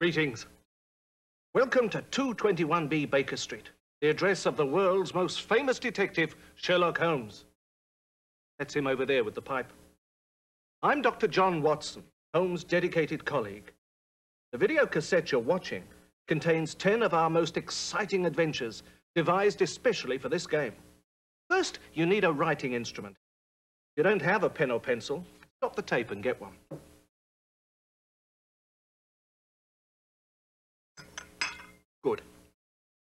Greetings. Welcome to 221B Baker Street, the address of the world's most famous detective, Sherlock Holmes. That's him over there with the pipe. I'm Dr. John Watson, Holmes' dedicated colleague. The video cassette you're watching contains 10 of our most exciting adventures, devised especially for this game. First, you need a writing instrument. If you don't have a pen or pencil, stop the tape and get one. Good.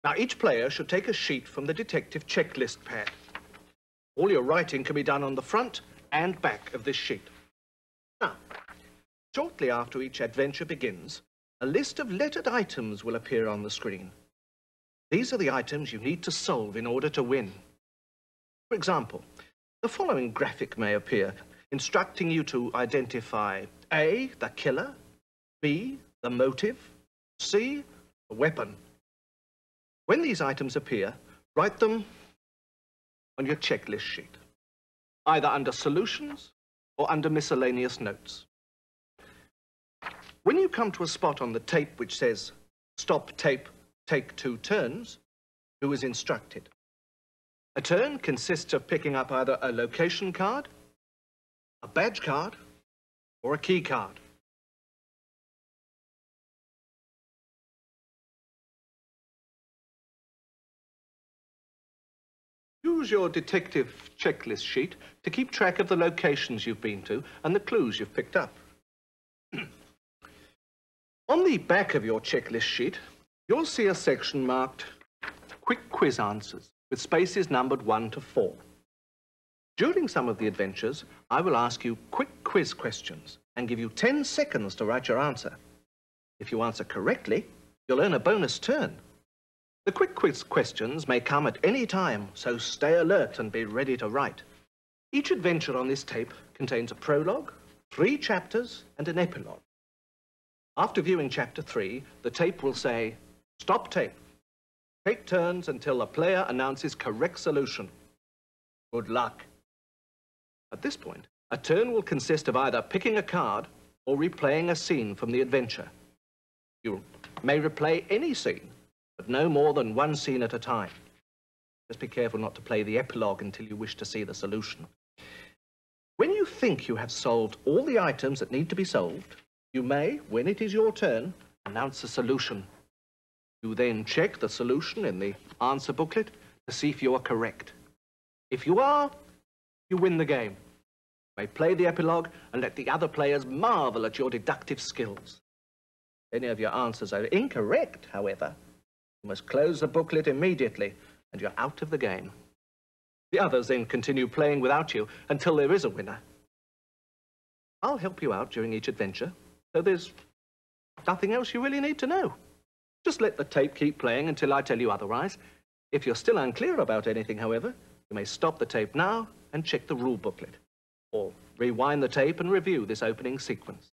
Now, each player should take a sheet from the detective checklist pad. All your writing can be done on the front and back of this sheet. Now, shortly after each adventure begins, a list of lettered items will appear on the screen. These are the items you need to solve in order to win. For example, the following graphic may appear, instructing you to identify A, the killer, B, the motive, C, the weapon. When these items appear, write them on your checklist sheet, either under solutions or under miscellaneous notes. When you come to a spot on the tape which says, stop tape, take two turns, do as instructed. A turn consists of picking up either a location card, a badge card, or a key card. Use your detective checklist sheet to keep track of the locations you've been to and the clues you've picked up. On the back of your checklist sheet, you'll see a section marked Quick Quiz Answers with spaces numbered 1 to 4. During some of the adventures, I will ask you quick quiz questions and give you 10 seconds to write your answer. If you answer correctly, you'll earn a bonus turn. The quick quiz questions may come at any time, so stay alert and be ready to write. Each adventure on this tape contains a prologue, three chapters, and an epilogue. After viewing chapter three, the tape will say, stop tape. Take turns until the player announces correct solution. Good luck. At this point, a turn will consist of either picking a card or replaying a scene from the adventure. You may replay any scene, but no more than one scene at a time. Just be careful not to play the epilogue until you wish to see the solution. When you think you have solved all the items that need to be solved, you may, when it is your turn, announce the solution. You then check the solution in the answer booklet to see if you are correct. If you are, you win the game. You may play the epilogue and let the other players marvel at your deductive skills. Any of your answers are incorrect, however, you must close the booklet immediately and you're out of the game. The others then continue playing without you until there is a winner. I'll help you out during each adventure, so there's nothing else you really need to know. Just let the tape keep playing until I tell you otherwise. If you're still unclear about anything, however, you may stop the tape now and check the rule booklet, or rewind the tape and review this opening sequence.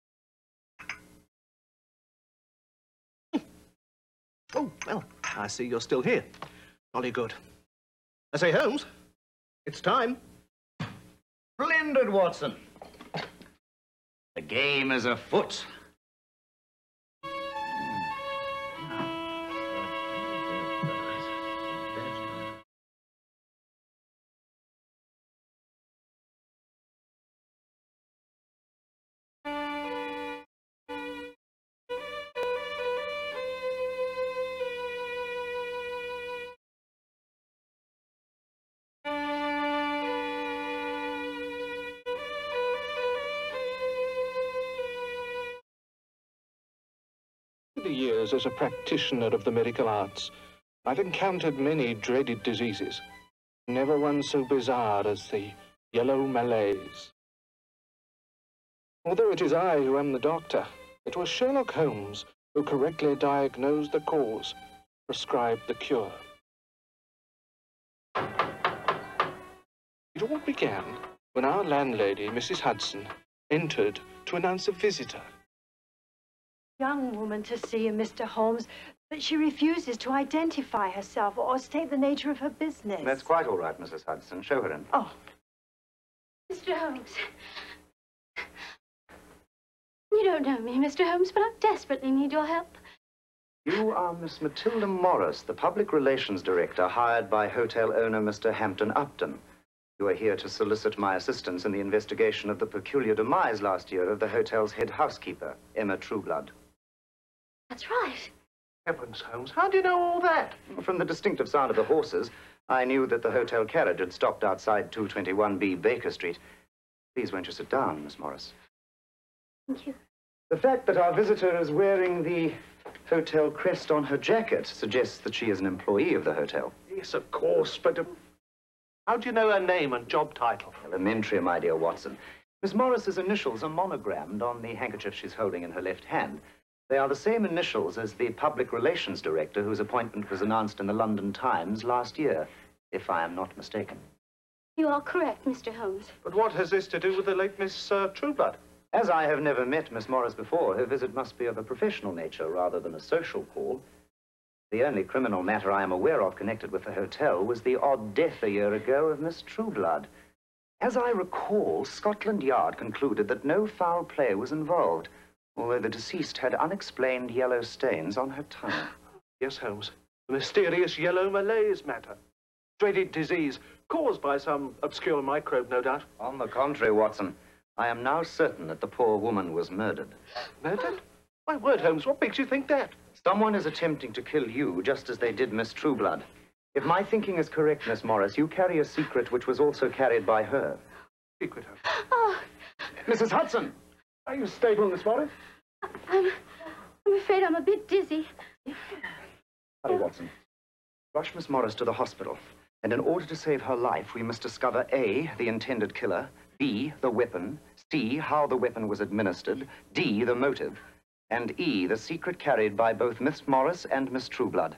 Oh, well, I see you're still here. Jolly good. I say, Holmes, it's time. Splendid, Watson. The game is afoot. Years as a practitioner of the medical arts, I've encountered many dreaded diseases. Never one so bizarre as the yellow malaise. Although it is I who am the doctor, it was Sherlock Holmes who correctly diagnosed the cause, prescribed the cure. It all began when our landlady, Mrs. Hudson, entered to announce a visitor young woman to see you, Mr. Holmes, but she refuses to identify herself or state the nature of her business. That's quite all right, Mrs. Hudson. Show her in. Oh. Mr. Holmes, you You don't know me, Mr. Holmes, but I desperately need your help. You are Miss Matilda Morris, the public relations director hired by hotel owner Mr. Hampton Upton. You are here to solicit my assistance in the investigation of the peculiar demise last year of the hotel's head housekeeper, Emma Trueblood. That's right. Heavens, Holmes, how do you know all that? From the distinctive sound of the horses, I knew that the hotel carriage had stopped outside 221B Baker Street. Please, won't you sit down, Miss Morris? Thank you. The fact that our visitor is wearing the hotel crest on her jacket suggests that she is an employee of the hotel. Yes, of course, but uh, how do you know her name and job title? Elementary, my dear Watson. Miss Morris's initials are monogrammed on the handkerchief she's holding in her left hand. They are the same initials as the public relations director whose appointment was announced in the London Times last year, if I am not mistaken. You are correct, Mr. Holmes. But what has this to do with the late Miss uh, Trueblood? As I have never met Miss Morris before, her visit must be of a professional nature rather than a social call. The only criminal matter I am aware of connected with the hotel was the odd death a year ago of Miss Trueblood. As I recall, Scotland Yard concluded that no foul play was involved, although the deceased had unexplained yellow stains on her tongue. Yes, Holmes. The mysterious yellow malaise matter. Dreaded disease caused by some obscure microbe, no doubt. On the contrary, Watson, I am now certain that the poor woman was murdered. Murdered? My word, Holmes, what makes you think that? Someone is attempting to kill you just as they did Miss Trueblood. If my thinking is correct, Miss Morris, you carry a secret which was also carried by her. Secret, Holmes. Oh, Mrs. Hudson! Are you stable, Miss Morris? I'm, I'm afraid I'm a bit dizzy. Hurry, Watson. Rush Miss Morris to the hospital. And in order to save her life, we must discover A, the intended killer, B, the weapon, C, how the weapon was administered, D, the motive, and E, the secret carried by both Miss Morris and Miss Trueblood.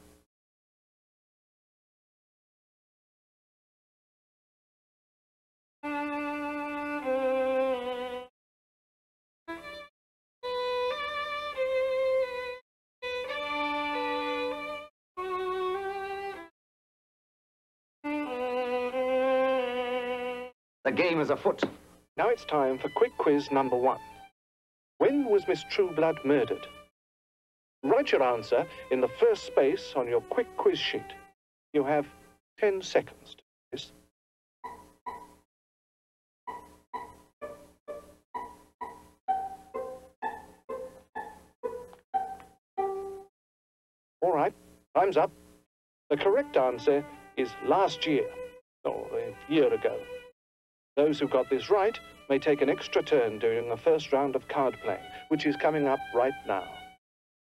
The game is afoot. Now it's time for quick quiz number one. When was Miss Trueblood murdered? Write your answer in the first space on your quick quiz sheet. You have 10 seconds to do this. All right, time's up. The correct answer is last year, or a year ago. Those who got this right may take an extra turn during the first round of card playing, which is coming up right now.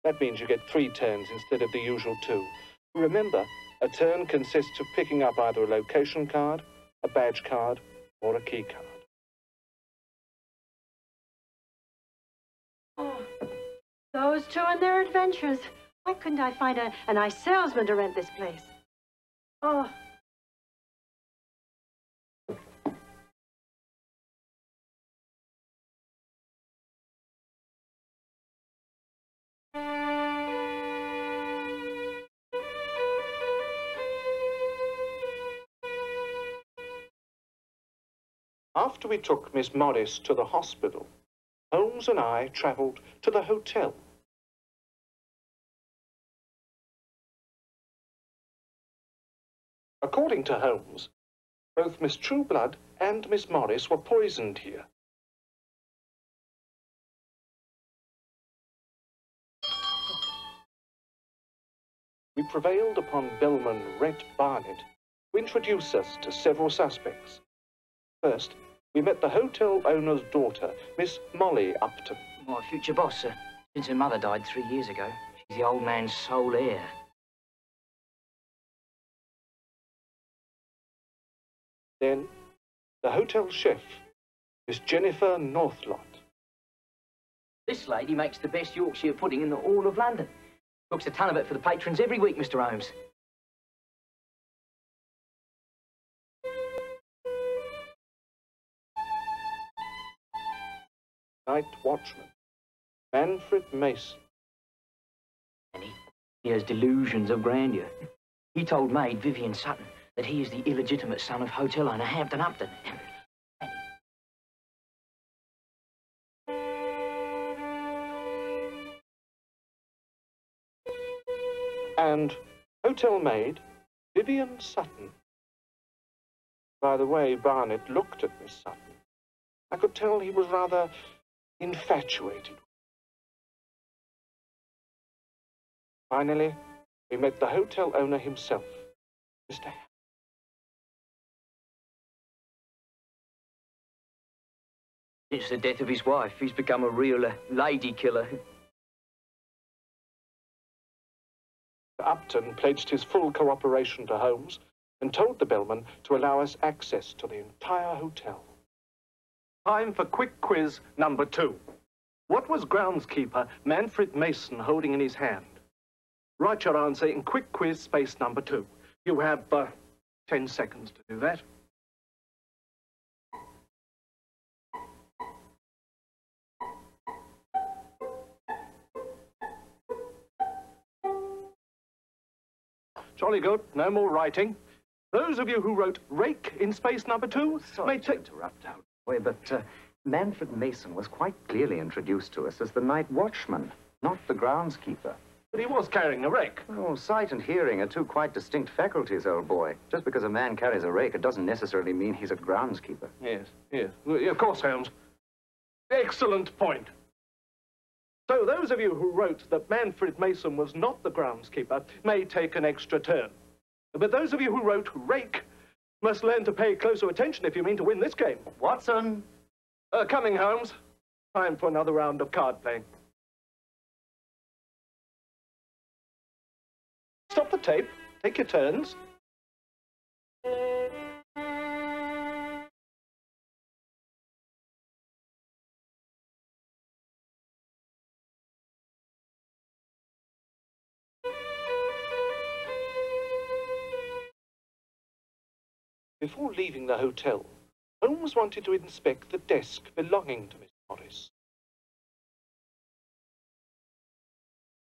That means you get three turns instead of the usual two. Remember, a turn consists of picking up either a location card, a badge card, or a key card. Oh, those two and their adventures. Why couldn't I find a, a nice salesman to rent this place? Oh, After we took Miss Morris to the hospital, Holmes and I travelled to the hotel. According to Holmes, both Miss Trueblood and Miss Morris were poisoned here. We prevailed upon Bellman Rhett Barnett to introduce us to several suspects. First, we met the hotel owner's daughter, Miss Molly Upton. My future boss, sir. Since her mother died three years ago, she's the old man's sole heir. Then, the hotel chef, Miss Jennifer Northlot. This lady makes the best Yorkshire pudding in the whole of London. Cooks a ton of it for the patrons every week, Mr. Holmes. Night watchman, Manfred Mason. And he, he has delusions of grandeur. He told maid Vivian Sutton that he is the illegitimate son of hotel owner Hampton Upton. And hotel maid, Vivian Sutton. By the way Barnett looked at Miss Sutton, I could tell he was rather infatuated. Finally, we met the hotel owner himself, Mr. Since the death of his wife, he's become a real uh, lady killer. Upton pledged his full cooperation to Holmes and told the bellman to allow us access to the entire hotel. Time for quick quiz number two. What was groundskeeper Manfred Mason holding in his hand? Write your answer in quick quiz space number two. You have uh, 10 seconds to do that. Jolly good. No more writing. Those of you who wrote rake in space number two Sorry may to take... interrupt, Howard. Boy, but uh, Manfred Mason was quite clearly introduced to us as the night watchman, not the groundskeeper. But he was carrying a rake. Oh, sight and hearing are two quite distinct faculties, old boy. Just because a man carries a rake, it doesn't necessarily mean he's a groundskeeper. Yes, yes. Of course, Holmes. Excellent point. So those of you who wrote that Manfred Mason was not the groundskeeper may take an extra turn. But those of you who wrote rake must learn to pay closer attention if you mean to win this game. Watson! Uh, coming, Holmes. Time for another round of card playing. Stop the tape. Take your turns. Before leaving the hotel, Holmes wanted to inspect the desk belonging to Miss Morris.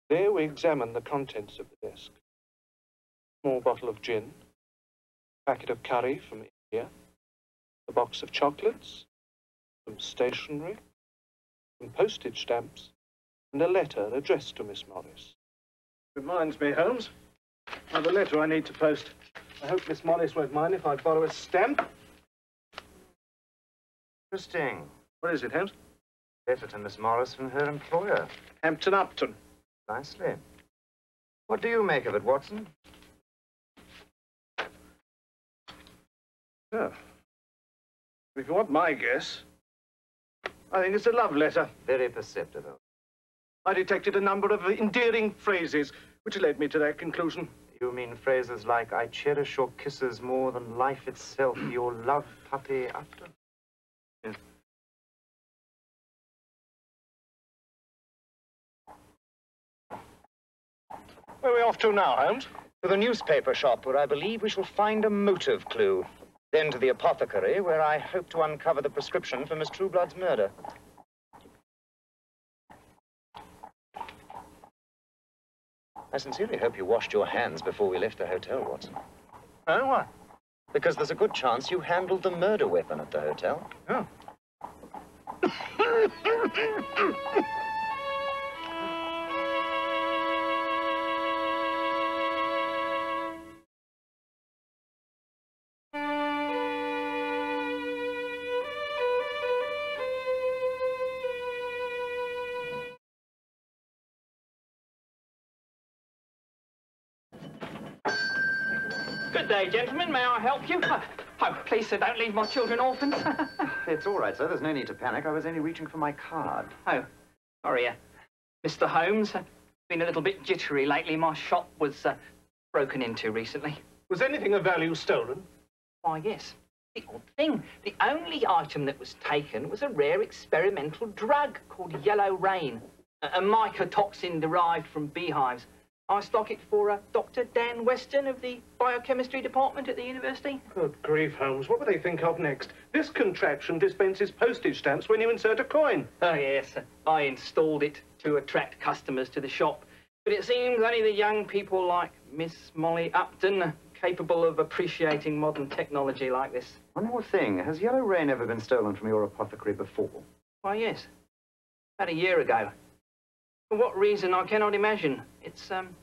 There we examined the contents of the desk. A small bottle of gin, a packet of curry from India, a box of chocolates, some stationery, some postage stamps, and a letter addressed to Miss Morris. Reminds me, Holmes, of a letter I need to post. I hope Miss Morris won't mind if I borrow a stamp. Interesting. What is it, Holmes? Letter to Miss Morris from her employer. Hampton Upton. Nicely. What do you make of it, Watson? Oh. If you want my guess, I think it's a love letter. Very perceptive. I detected a number of endearing phrases which led me to that conclusion. You mean phrases like, I cherish your kisses more than life itself, your love puppy after? Yes. Where are we off to now, Holmes? To the newspaper shop, where I believe we shall find a motive clue. Then to the apothecary, where I hope to uncover the prescription for Miss Trueblood's murder. I sincerely hope you washed your hands before we left the hotel, Watson. Oh, what? Because there's a good chance you handled the murder weapon at the hotel. Oh. gentlemen. May I help you? Oh, please, sir, don't leave my children orphans. It's all right, sir. There's no need to panic. I was only reaching for my card. oh, sorry, uh, Mr. Holmes. Uh, been a little bit jittery lately. My shop was uh, broken into recently. Was anything of value stolen? Why, yes. The odd thing, the only item that was taken was a rare experimental drug called yellow rain, a, a mycotoxin derived from beehives. I stock it for uh, Dr. Dan Weston of the biochemistry department at the university. Good grief, Holmes. What will they think of next? This contraption dispenses postage stamps when you insert a coin. Oh, yes. I installed it to attract customers to the shop. But it seems only the young people like Miss Molly Upton capable of appreciating modern technology like this. One more thing. Has Yellow Rain ever been stolen from your apothecary before? Why, yes. About a year ago. For what reason, I cannot imagine. It's, um,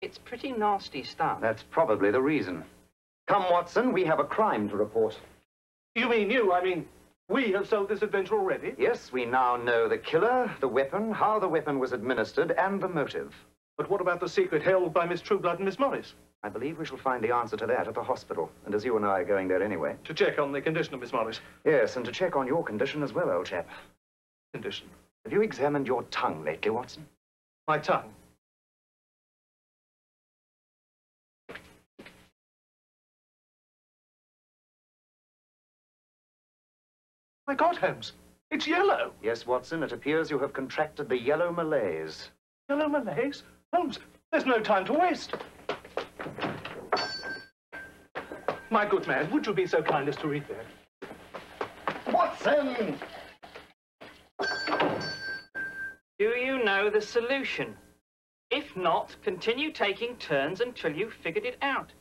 It's pretty nasty stuff. That's probably the reason. Come, Watson, we have a crime to report. You mean you? I mean, we have solved this adventure already? Yes, we now know the killer, the weapon, how the weapon was administered, and the motive. But what about the secret held by Miss Trueblood and Miss Morris? I believe we shall find the answer to that at the hospital. And as you and I are going there anyway. To check on the condition of Miss Morris. Yes, and to check on your condition as well, old chap. Condition? Have you examined your tongue lately, Watson? My tongue? My God, Holmes, it's yellow. Yes, Watson, it appears you have contracted the yellow malaise. Yellow malaise? Holmes, there's no time to waste. My good man, would you be so kind as to read that? Watson! Do you know the solution? If not, continue taking turns until you've figured it out.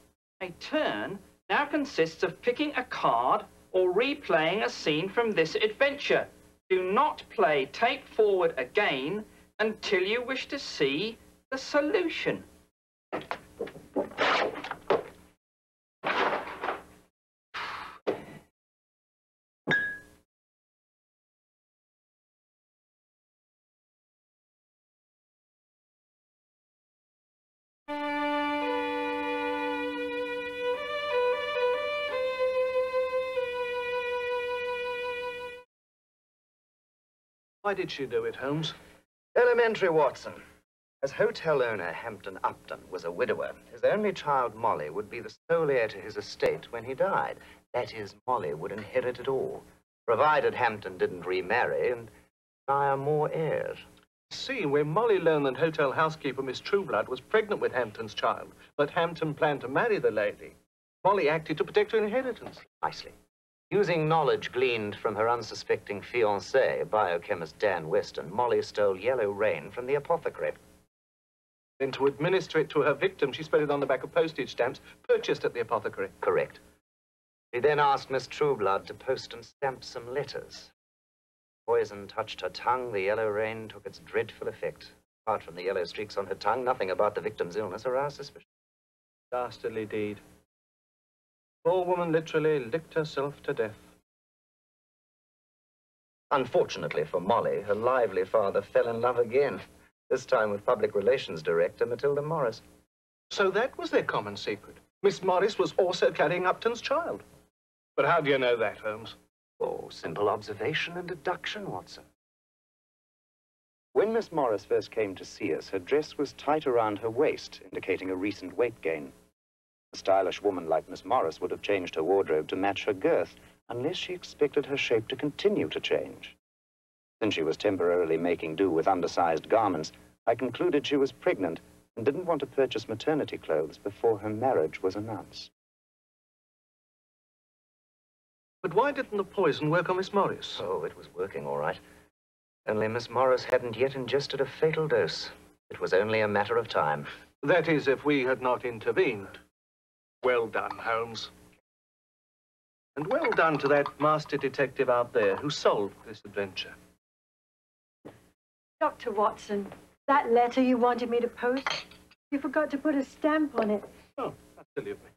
A turn now consists of picking a card or replaying a scene from this adventure. Do not play Take Forward again until you wish to see the solution. Why did she do it, Holmes? Elementary, Watson. As hotel owner Hampton Upton was a widower, his only child, Molly, would be the sole heir to his estate when he died. That is, Molly would inherit it all, provided Hampton didn't remarry and sire more heirs. See, when Molly learned that hotel housekeeper Miss Trueblood was pregnant with Hampton's child, but Hampton planned to marry the lady, Molly acted to protect her inheritance. Nicely. Using knowledge gleaned from her unsuspecting fiancé, biochemist Dan Weston, Molly stole yellow rain from the apothecary. Then to administer it to her victim, she spread it on the back of postage stamps purchased at the apothecary. Correct. She then asked Miss Trueblood to post and stamp some letters. Poison touched her tongue, the yellow rain took its dreadful effect. Apart from the yellow streaks on her tongue, nothing about the victim's illness aroused suspicion. Dastardly deed. Poor woman literally licked herself to death. Unfortunately for Molly, her lively father fell in love again, this time with public relations director Matilda Morris. So that was their common secret. Miss Morris was also carrying Upton's child. But how do you know that, Holmes? Oh, simple observation and deduction, Watson. When Miss Morris first came to see us, her dress was tight around her waist, indicating a recent weight gain. A stylish woman like Miss Morris would have changed her wardrobe to match her girth, unless she expected her shape to continue to change. Since she was temporarily making do with undersized garments, I concluded she was pregnant and didn't want to purchase maternity clothes before her marriage was announced. But why didn't the poison work on Miss Morris? Oh, it was working all right. Only Miss Morris hadn't yet ingested a fatal dose. It was only a matter of time. That is, if we had not intervened. Well done, Holmes. And well done to that master detective out there who solved this adventure. Dr. Watson, that letter you wanted me to post, you forgot to put a stamp on it. Oh, that's silly of me.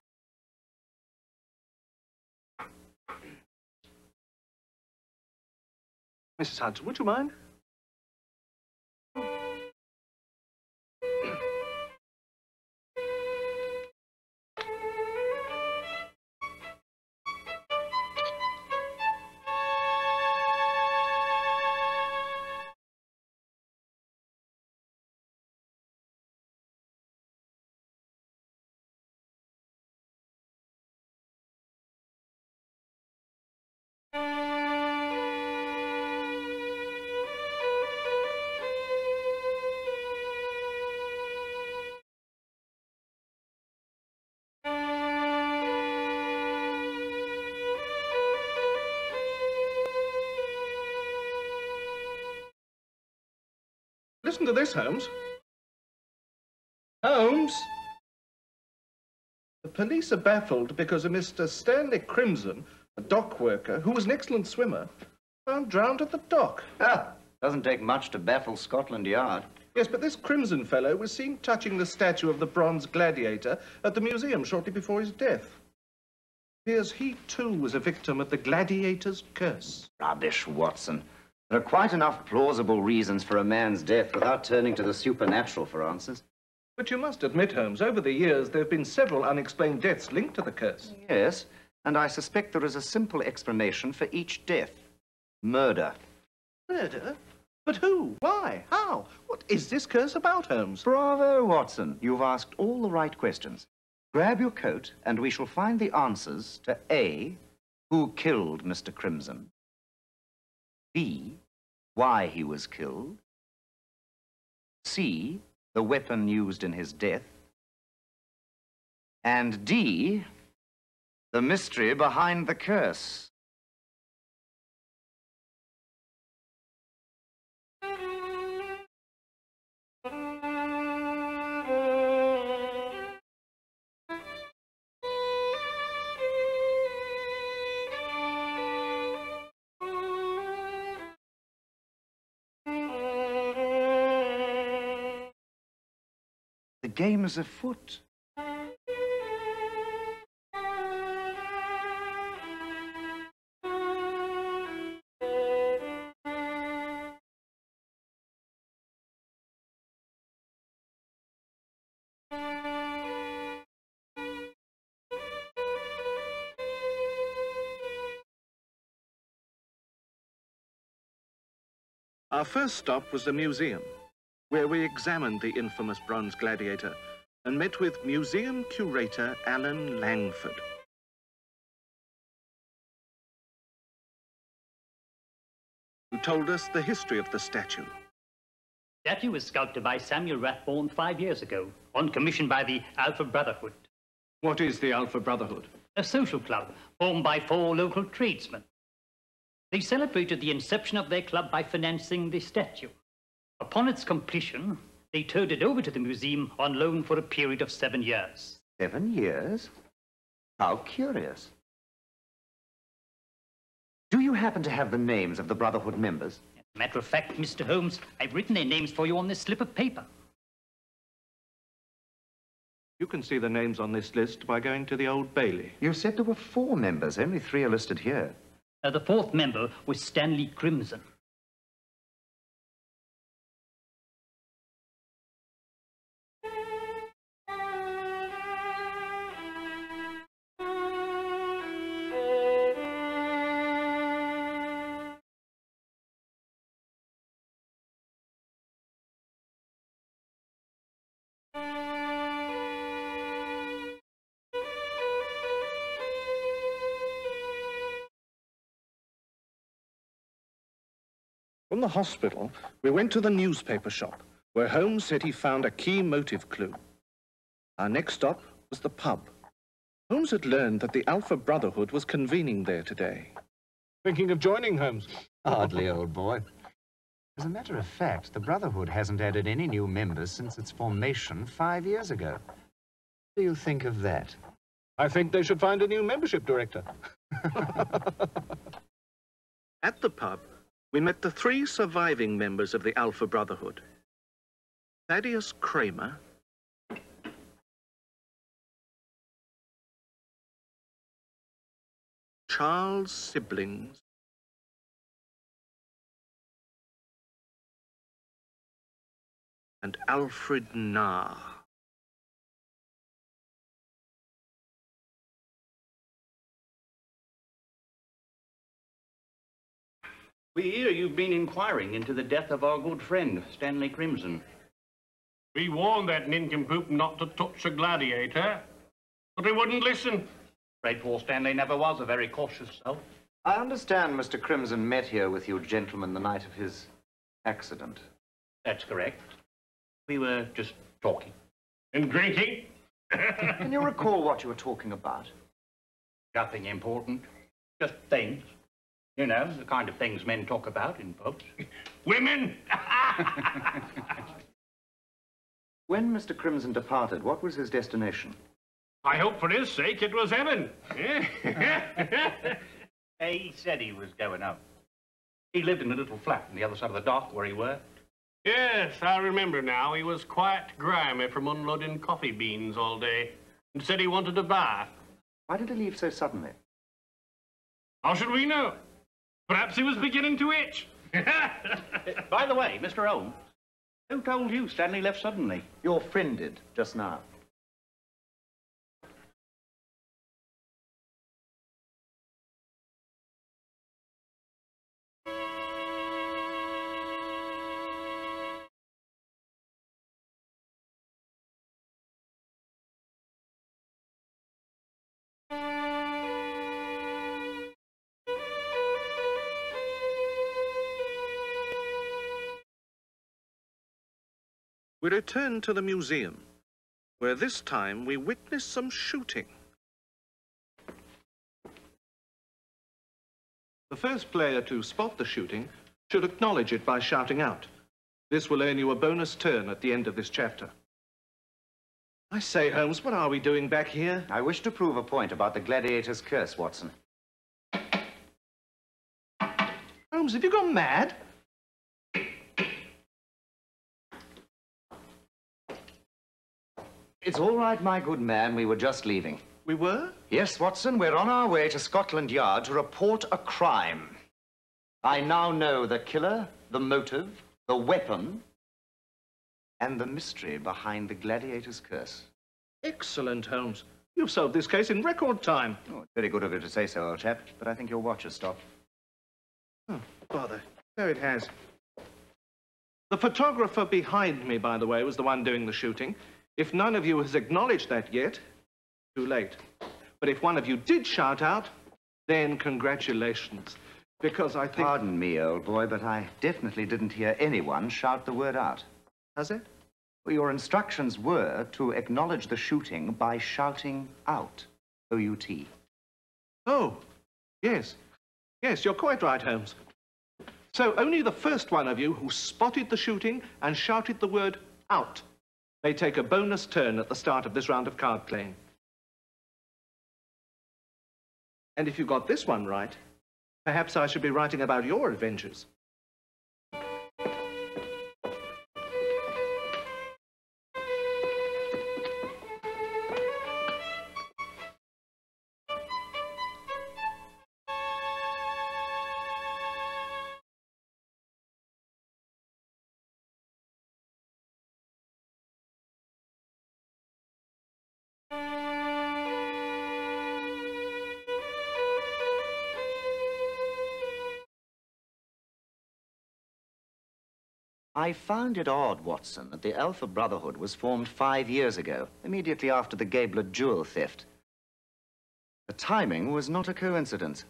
Mrs. Hudson, would you mind? This, Holmes. Holmes! The police are baffled because a Mr. Stanley Crimson, a dock worker who was an excellent swimmer, found drowned at the dock. Ah, doesn't take much to baffle Scotland Yard. Yes, but this Crimson fellow was seen touching the statue of the bronze gladiator at the museum shortly before his death. Appears he too was a victim of the gladiator's curse. Rubbish, Watson. There are quite enough plausible reasons for a man's death without turning to the supernatural for answers. But you must admit, Holmes, over the years there have been several unexplained deaths linked to the curse. Yes, and I suspect there is a simple explanation for each death. Murder. Murder? But who? Why? How? What is this curse about, Holmes? Bravo, Watson. You've asked all the right questions. Grab your coat, and we shall find the answers to A, who killed Mr. Crimson, B, why he was killed, C, the weapon used in his death, and D, the mystery behind the curse. Game is afoot. Our first stop was the museum, where we examined the infamous bronze gladiator and met with museum curator Alan Langford. Who told us the history of the statue. The statue was sculpted by Samuel Rathbone five years ago, on commission by the Alpha Brotherhood, What is the Alpha Brotherhood? a social club formed by four local tradesmen. They celebrated the inception of their club by financing the statue. Upon its completion, they turned it over to the museum on loan for a period of seven years. Seven years? How curious. Do you happen to have the names of the Brotherhood members? As a matter of fact, Mr. Holmes, I've written their names for you on this slip of paper. You can see the names on this list by going to the Old Bailey. You said there were four members. Only three are listed here. Uh, the fourth member was Stanley Crimson. From the hospital, we went to the newspaper shop, where Holmes said he found a key motive clue. Our next stop was the pub. Holmes had learned that the Alpha Brotherhood was convening there today. Thinking of joining, Holmes? Hardly, old boy. As a matter of fact, the Brotherhood hasn't added any new members since its formation five years ago. What do you think of that? I think they should find a new membership director. At the pub, we met the three surviving members of the Alpha Brotherhood. Thaddeus Kramer, Charles Siblings, and Alfred Narr. We hear you've been inquiring into the death of our good friend, Stanley Crimson. We warned that nincompoop not to touch a gladiator, but he wouldn't listen. Great poor Stanley never was a very cautious soul. I understand Mr. Crimson met here with you gentlemen the night of his accident. That's correct. We were just talking. And drinking? Can you recall what you were talking about? Nothing important. Just things. You know, the kind of things men talk about in pubs. Women? When Mr. Crimson departed, what was his destination? I hope for his sake it was heaven. he said he was going up. He lived in a little flat on the other side of the dock where he worked. Yes, I remember now. He was quite grimy from unloading coffee beans all day and said he wanted a bath. Why did he leave so suddenly? How should we know? Perhaps he was beginning to itch. By the way, Mr. Holmes, who told you Stanley left suddenly? Your friend did, just now. We return to the museum, where this time we witness some shooting. The first player to spot the shooting should acknowledge it by shouting out. This will earn you a bonus turn at the end of this chapter. I say, Holmes, what are we doing back here? I wish to prove a point about the gladiator's curse, Watson. Holmes, have you gone mad? It's all right, my good man. We were just leaving. We were? Yes, Watson, we're on our way to Scotland Yard to report a crime. I now know the killer, the motive, the weapon, and the mystery behind the gladiator's curse. Excellent, Holmes. You've solved this case in record time. Oh, it's very good of you to say so, old chap, but I think your watch has stopped. Oh, bother. There it has. The photographer behind me, by the way, was the one doing the shooting. If none of you has acknowledged that yet, too late. But if one of you did shout out, then congratulations. Because I think... Pardon me, old boy, but I definitely didn't hear anyone shout the word out. Has it? Well, your instructions were to acknowledge the shooting by shouting out. O-U-T. Oh, yes. Yes, you're quite right, Holmes. So only the first one of you who spotted the shooting and shouted the word out may take a bonus turn at the start of this round of card playing. And if you got this one right, perhaps I should be writing about your adventures. I found it odd, Watson, that the Alpha Brotherhood was formed five years ago, immediately after the Gabler jewel theft. The timing was not a coincidence.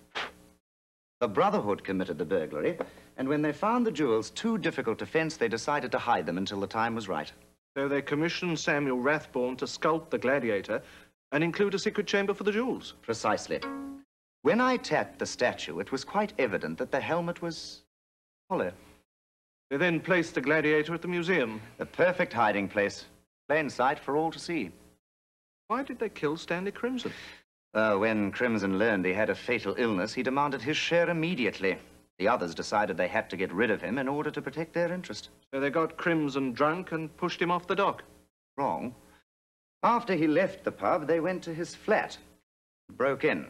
The Brotherhood committed the burglary, and when they found the jewels too difficult to fence, they decided to hide them until the time was right. So they commissioned Samuel Rathbone to sculpt the gladiator and include a secret chamber for the jewels. Precisely. When I tapped the statue, it was quite evident that the helmet was hollow. They then placed the gladiator at the museum. The perfect hiding place. Plain sight for all to see. Why did they kill Stanley Crimson? Uh, when Crimson learned he had a fatal illness, he demanded his share immediately. The others decided they had to get rid of him in order to protect their interest. So they got Crimson drunk and pushed him off the dock? Wrong. After he left the pub, they went to his flat, broke in.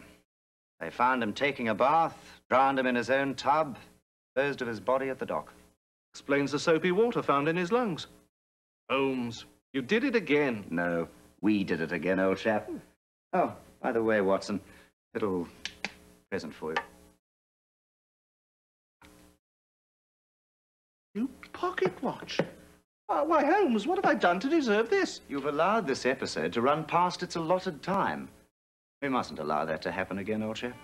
They found him taking a bath, drowned him in his own tub, disposed of his body at the dock. Explains the soapy water found in his lungs. Holmes, you did it again. No, we did it again, old chap. Oh, by the way, Watson, little present for you. You pocket watch? Uh, why, Holmes, what have I done to deserve this? You've allowed this episode to run past its allotted time. We mustn't allow that to happen again, old chap.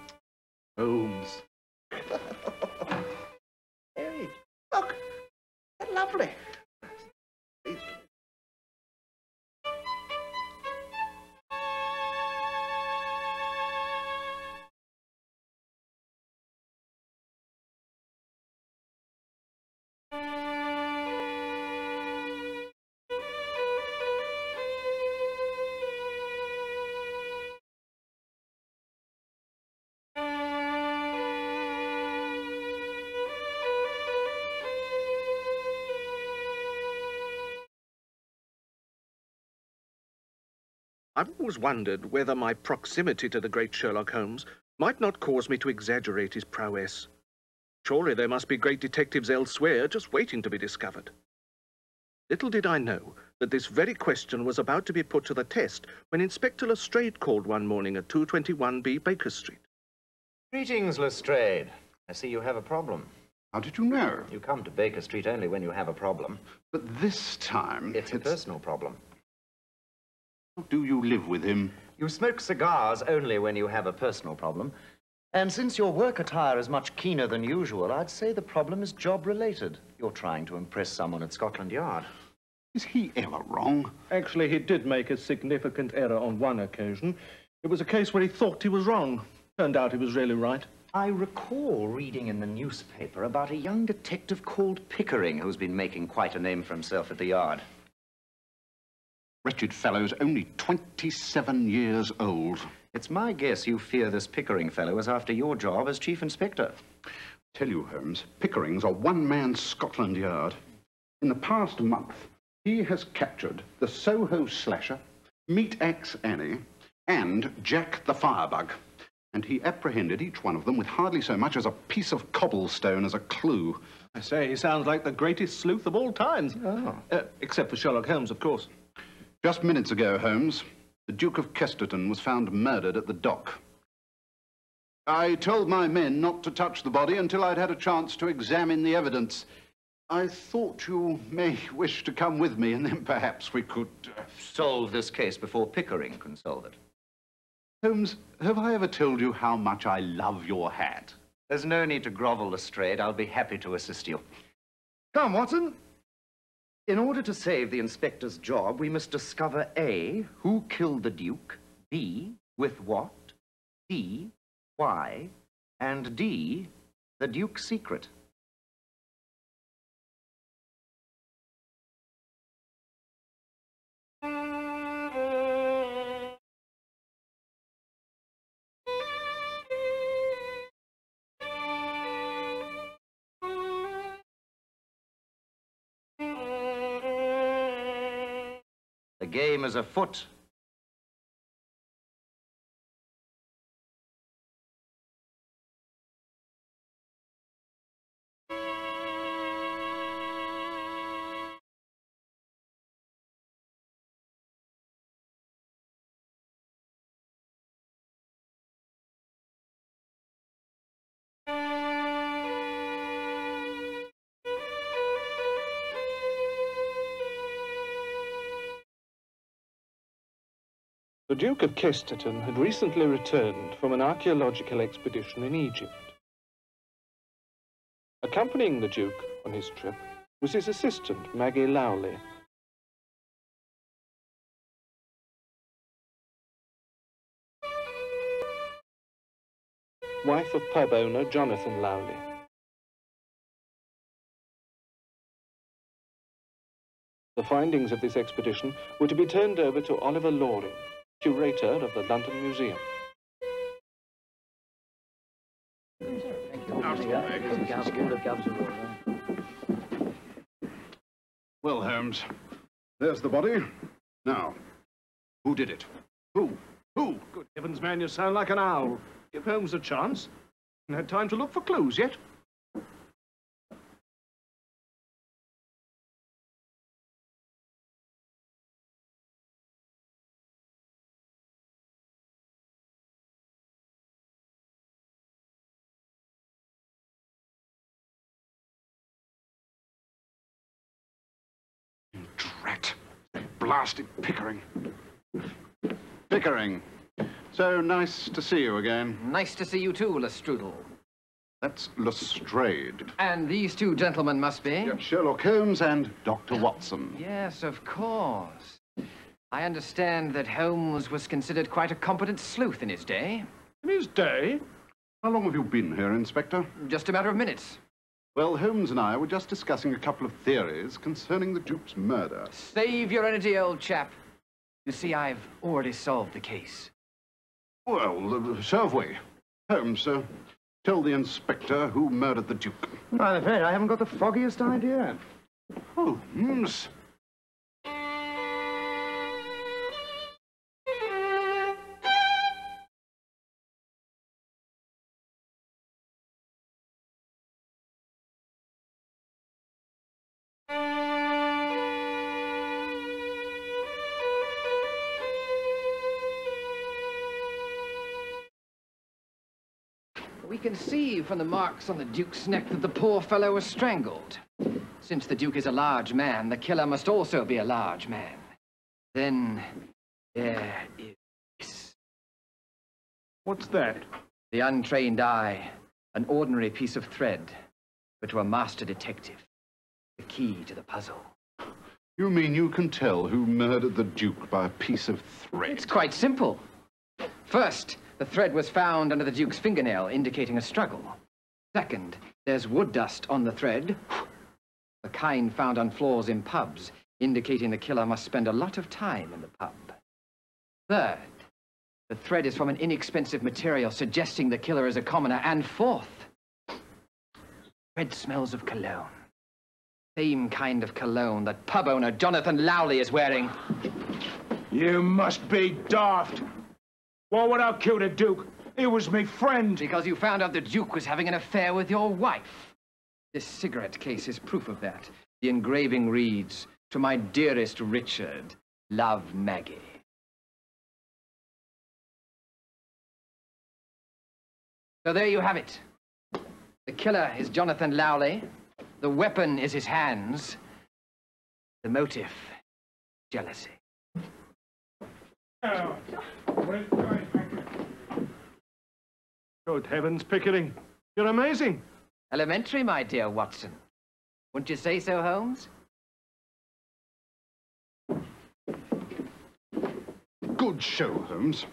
Holmes. hey, look, they're lovely. I've always wondered whether my proximity to the great Sherlock Holmes might not cause me to exaggerate his prowess. Surely there must be great detectives elsewhere just waiting to be discovered. Little did I know that this very question was about to be put to the test when Inspector Lestrade called one morning at 221B Baker Street. Greetings, Lestrade. I see you have a problem. How did you know? You come to Baker Street only when you have a problem. But this time... It's, a personal problem. Do you live with him? You smoke cigars only when you have a personal problem. And since your work attire is much keener than usual, I'd say the problem is job-related. You're trying to impress someone at Scotland Yard. Is he ever wrong? Actually, he did make a significant error on one occasion. It was a case where he thought he was wrong. Turned out he was really right. I recall reading in the newspaper about a young detective called Pickering who's been making quite a name for himself at the Yard. Wretched fellow's only 27 years old. It's my guess you fear this Pickering fellow is after your job as Chief Inspector. Tell you, Holmes, Pickering's a one-man Scotland Yard. In the past month, he has captured the Soho Slasher, Meat Axe Annie, and Jack the Firebug. And he apprehended each one of them with hardly so much as a piece of cobblestone as a clue. I say, he sounds like the greatest sleuth of all times. Oh. Uh, except for Sherlock Holmes, of course. Just minutes ago, Holmes, the Duke of Kesterton was found murdered at the dock. I told my men not to touch the body until I'd had a chance to examine the evidence. I thought you may wish to come with me, and then perhaps we could... Uh... Solve this case before Pickering can solve it. Holmes, have I ever told you how much I love your hat? There's no need to grovel, Lestrade. I'll be happy to assist you. Come, Watson. In order to save the inspector's job, we must discover A, who killed the Duke, B, with what, C, why, and D, the Duke's secret. The game is afoot. The Duke of Kesterton had recently returned from an archaeological expedition in Egypt. Accompanying the Duke on his trip was his assistant, Maggie Lowley. Wife of pub owner Jonathan Lowley. The findings of this expedition were to be turned over to Oliver Loring, curator of the London Museum. Well, Holmes, there's the body. Now, who did it? Who? Who? Good heavens, man, you sound like an owl. Give Holmes a chance. Hasn't had time to look for clues yet. Blasted Pickering. Pickering. So nice to see you again. Nice to see you too, Lestrudel. That's Lestrade. And these two gentlemen must be? Sherlock Holmes and Dr. Watson. Yes, of course. I understand that Holmes was considered quite a competent sleuth in his day. In his day? How long have you been here, Inspector? Just a matter of minutes. Well, Holmes and I were just discussing a couple of theories concerning the Duke's murder. Save your energy, old chap. You see, I've already solved the case. Well, uh, so have we. Holmes, uh, tell the Inspector who murdered the Duke. I'm afraid I haven't got the foggiest idea. Holmes. Can see from the marks on the Duke's neck that the poor fellow was strangled. Since the Duke is a large man, the killer must also be a large man. Then there is this. What's that? The untrained eye, an ordinary piece of thread, but to a master detective, the key to the puzzle. You mean you can tell who murdered the Duke by a piece of thread? It's quite simple. First, the thread was found under the Duke's fingernail, indicating a struggle. Second, there's wood dust on the thread, the kind found on floors in pubs, indicating the killer must spend a lot of time in the pub. Third, the thread is from an inexpensive material, suggesting the killer is a commoner. And fourth, thread smells of cologne. Same kind of cologne that pub owner Jonathan Lowley is wearing. You must be daft. Why would I kill the Duke? He was me friend. Because you found out the Duke was having an affair with your wife. This cigarette case is proof of that. The engraving reads, To my dearest Richard, love Maggie. So there you have it. The killer is Jonathan Lowley. The weapon is his hands. The motive, jealousy. Good heavens, Pickering. You're amazing. Elementary, my dear Watson. Wouldn't you say so, Holmes? Good show, Holmes.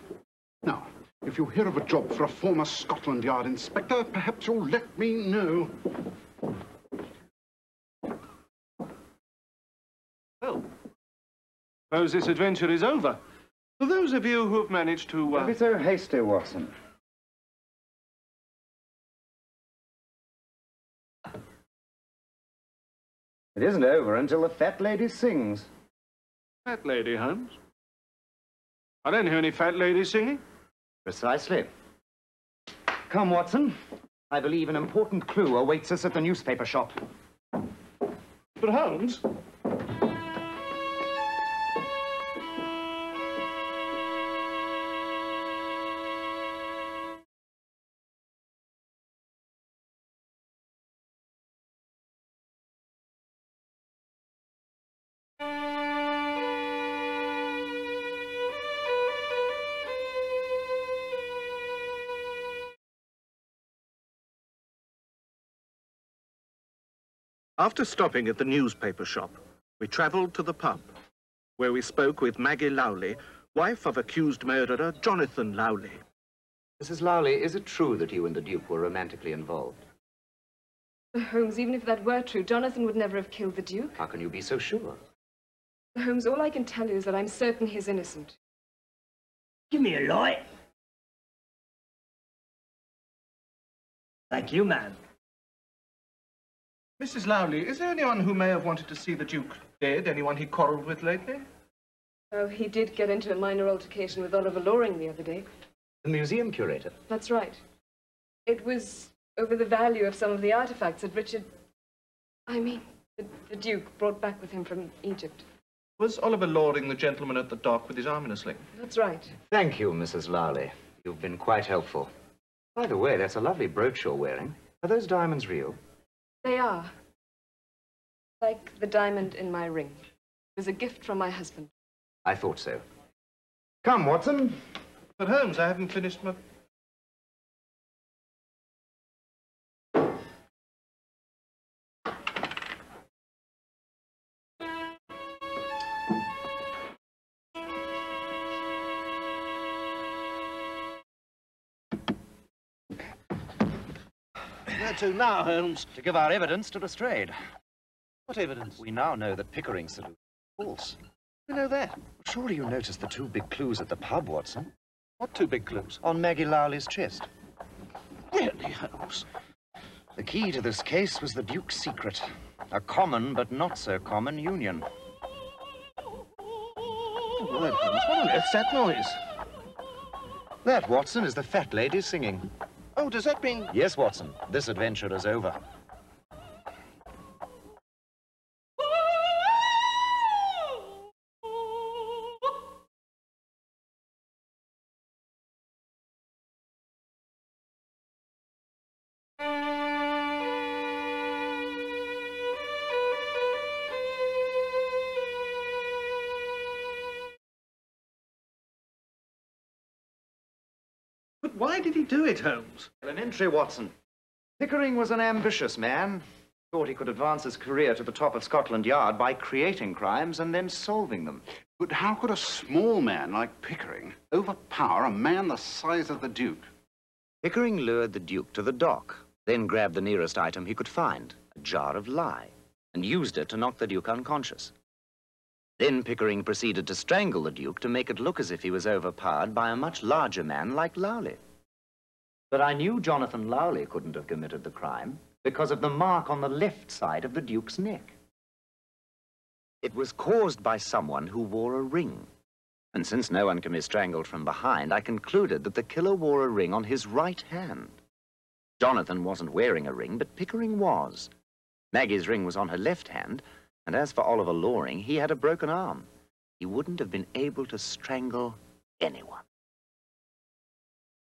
Now, if you hear of a job for a former Scotland Yard inspector, perhaps you'll let me know. Well, suppose this adventure is over. For those of you who have managed to... Uh... Don't be so hasty, Watson. It isn't over until the fat lady sings. Fat lady, Holmes? I don't hear any fat lady singing. Precisely. Come, Watson. I believe an important clue awaits us at the newspaper shop. But Holmes... After stopping at the newspaper shop, we travelled to the pub, where we spoke with Maggie Lowley, wife of accused murderer Jonathan Lowley. Mrs. Lowley, is it true that you and the Duke were romantically involved? Holmes, even if that were true, Jonathan would never have killed the Duke. How can you be so sure? Holmes, all I can tell you is that I'm certain he's innocent. Give me a light. Thank you, ma'am. Mrs. Lowley, is there anyone who may have wanted to see the Duke dead? Anyone he quarrelled with lately? Oh, he did get into a minor altercation with Oliver Loring the other day. The museum curator? That's right. It was over the value of some of the artifacts that Richard... I mean, the, the Duke brought back with him from Egypt. Was Oliver Loring the gentleman at the dock with his arm in a sling? That's right. Thank you, Mrs. Lowley. You've been quite helpful. By the way, that's a lovely brooch you're wearing. Are those diamonds real? They are. Like the diamond in my ring. It was a gift from my husband. I thought so. Come, Watson. But Holmes, I haven't finished my... to now, Holmes? To give our evidence to Lestrade. What evidence? We now know that Pickering's solution is false. We know that. Surely you noticed the two big clues at the pub, Watson? What two big clues? On Maggie Lowley's chest. Really, Holmes? The key to this case was the Duke's secret. A common but not so common union. Oh, Word, Holmes, what on earth's that noise? That, Watson, is the fat lady singing. Oh, does that mean... Yes, Watson. This adventure is over. Why did he do it, Holmes? An entry, Watson. Pickering was an ambitious man. Thought he could advance his career to the top of Scotland Yard by creating crimes and then solving them. But how could a small man like Pickering overpower a man the size of the Duke? Pickering lured the Duke to the dock, then grabbed the nearest item he could find, a jar of lye, and used it to knock the Duke unconscious. Then Pickering proceeded to strangle the Duke to make it look as if he was overpowered by a much larger man like Lowley. But I knew Jonathan Lowley couldn't have committed the crime because of the mark on the left side of the Duke's neck. It was caused by someone who wore a ring. And since no one can be strangled from behind, I concluded that the killer wore a ring on his right hand. Jonathan wasn't wearing a ring, but Pickering was. Maggie's ring was on her left hand, and as for Oliver Loring, he had a broken arm. He wouldn't have been able to strangle anyone.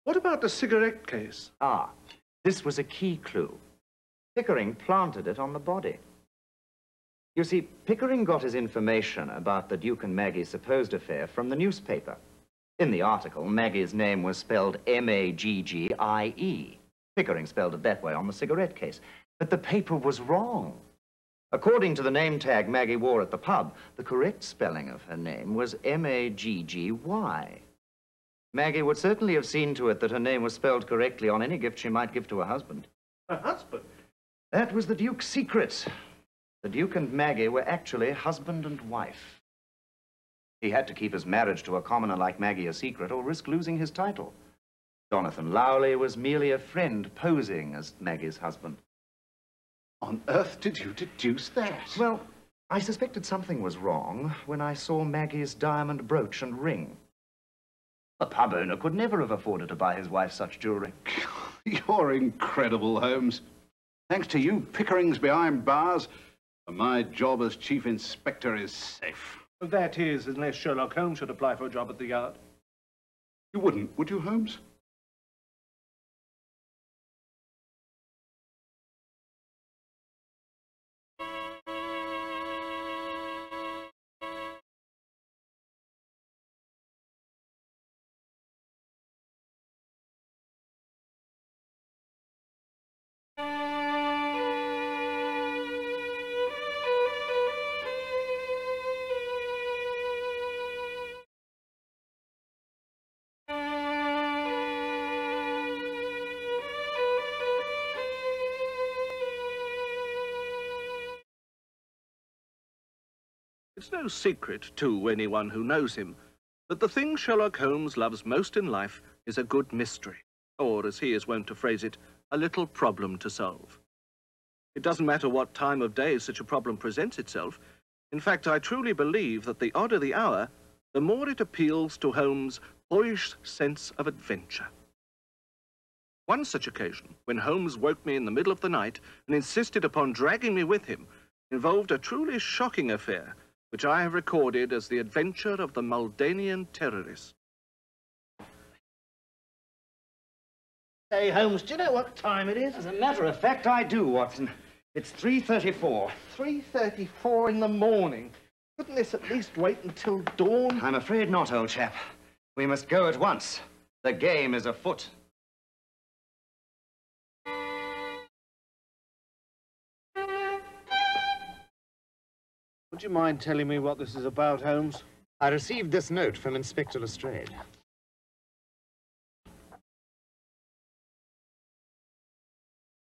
What about the cigarette case? Ah, this was a key clue. Pickering planted it on the body. You see, Pickering got his information about the Duke and Maggie's supposed affair from the newspaper. In the article, Maggie's name was spelled M-A-G-G-I-E. Pickering spelled it that way on the cigarette case. But the paper was wrong. According to the name tag Maggie wore at the pub, the correct spelling of her name was M-A-G-G-Y. Maggie would certainly have seen to it that her name was spelled correctly on any gift she might give to her husband. Her husband? That was the Duke's secret. The Duke and Maggie were actually husband and wife. He had to keep his marriage to a commoner like Maggie a secret or risk losing his title. Jonathan Lowley was merely a friend posing as Maggie's husband. On earth did you deduce that? Well, I suspected something was wrong when I saw Maggie's diamond brooch and ring. A pub owner could never have afforded to buy his wife such jewelry. You're incredible, Holmes. Thanks to you, Pickering's behind bars, my job as chief inspector is safe. That is, unless Sherlock Holmes should apply for a job at the Yard. You wouldn't, would you, Holmes? No secret to anyone who knows him that the thing Sherlock Holmes loves most in life is a good mystery, or, as he is wont to phrase it, a little problem to solve. It doesn't matter what time of day such a problem presents itself. In fact, I truly believe that the odder the hour, the more it appeals to Holmes' boyish sense of adventure. One such occasion, when Holmes woke me in the middle of the night and insisted upon dragging me with him, involved a truly shocking affair which I have recorded as the adventure of the Maldanian terrorist. Hey, Holmes, do you know what time it is? As a matter of fact, I do, Watson. It's 3.34. 3.34 in the morning. Couldn't this at least wait until dawn? I'm afraid not, old chap. We must go at once. The game is afoot. Would you mind telling me what this is about, Holmes? I received this note from Inspector Lestrade.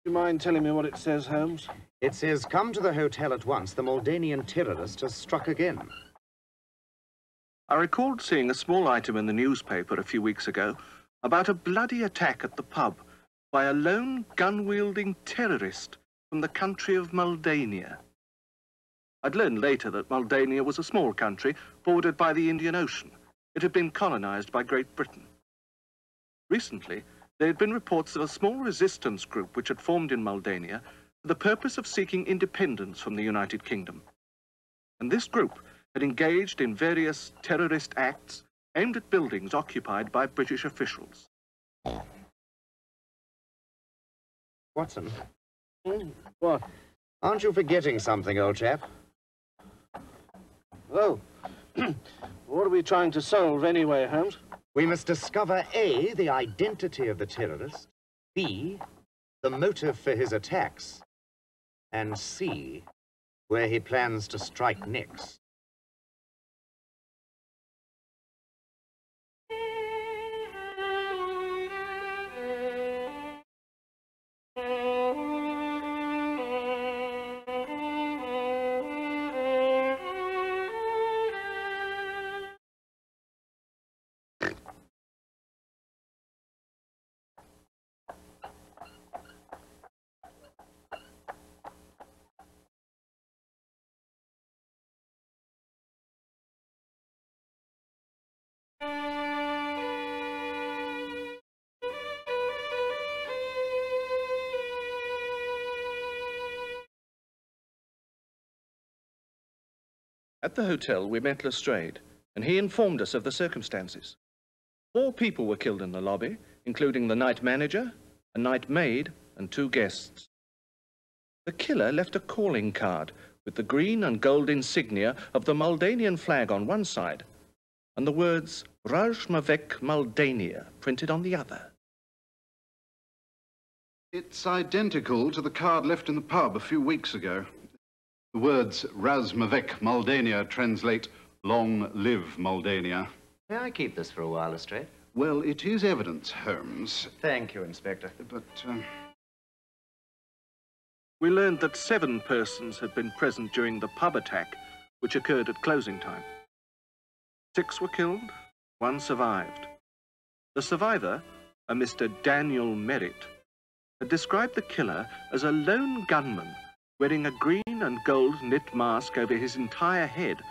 Do you mind telling me what it says, Holmes? It says, come to the hotel at once. The Maldanian terrorist has struck again. I recalled seeing a small item in the newspaper a few weeks ago about a bloody attack at the pub by a lone gun-wielding terrorist from the country of Maldania. I'd learned later that Maldania was a small country bordered by the Indian Ocean. It had been colonized by Great Britain. Recently, there had been reports of a small resistance group which had formed in Maldania for the purpose of seeking independence from the United Kingdom. And this group had engaged in various terrorist acts aimed at buildings occupied by British officials. Watson. Mm, what? Aren't you forgetting something, old chap? Oh, what are we trying to solve anyway, Holmes? We must discover A, the identity of the terrorist, B, the motive for his attacks, and C, where he plans to strike next. At the hotel, we met Lestrade, and he informed us of the circumstances. Four people were killed in the lobby, including the night manager, a night maid, and two guests. The killer left a calling card with the green and gold insignia of the Maldanian flag on one side and the words Rajmavek Maldania printed on the other. It's identical to the card left in the pub a few weeks ago. The words Razmavek Maldania translate Long Live Maldania. May I keep this for a while, Lestrade? Well, it is evidence, Holmes. Thank you, Inspector. But, uh... We learned that seven persons had been present during the pub attack, which occurred at closing time. Six were killed, one survived. The survivor, a Mr. Daniel Merritt, had described the killer as a lone gunman wearing a green and gold knit mask over his entire head,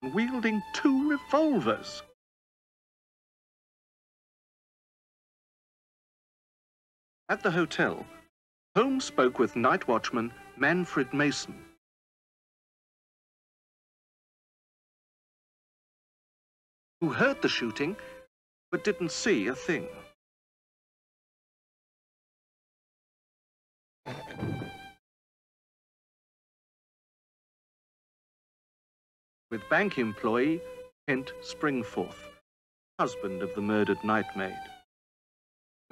and wielding two revolvers. At the hotel, Holmes spoke with night watchman Manfred Mason. who heard the shooting but didn't see a thing. With bank employee Kent Springforth, husband of the murdered night maid.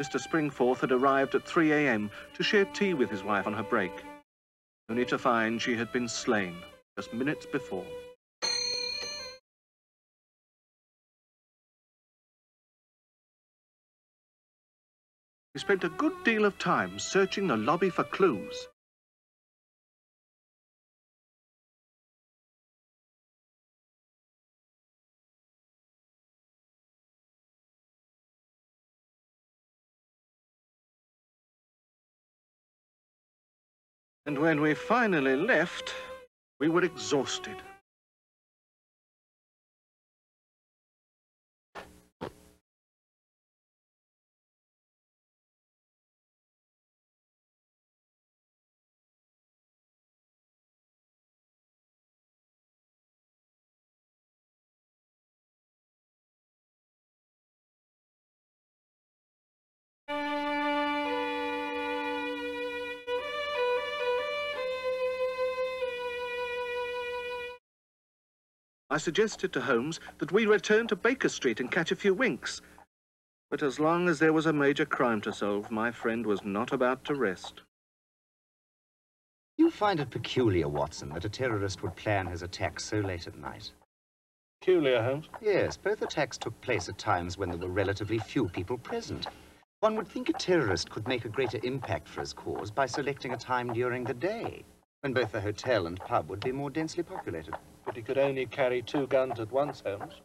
Mr. Springforth had arrived at 3 a.m. to share tea with his wife on her break, only to find she had been slain just minutes before. We spent a good deal of time searching the lobby for clues. And when we finally left, we were exhausted. I suggested to Holmes that we return to Baker Street and catch a few winks. But as long as there was a major crime to solve, my friend was not about to rest. You find it peculiar, Watson, that a terrorist would plan his attack so late at night. Peculiar, Holmes? Yes, both attacks took place at times when there were relatively few people present. One would think a terrorist could make a greater impact for his cause by selecting a time during the day, when both the hotel and pub would be more densely populated but he could only carry two guns at once, Holmes.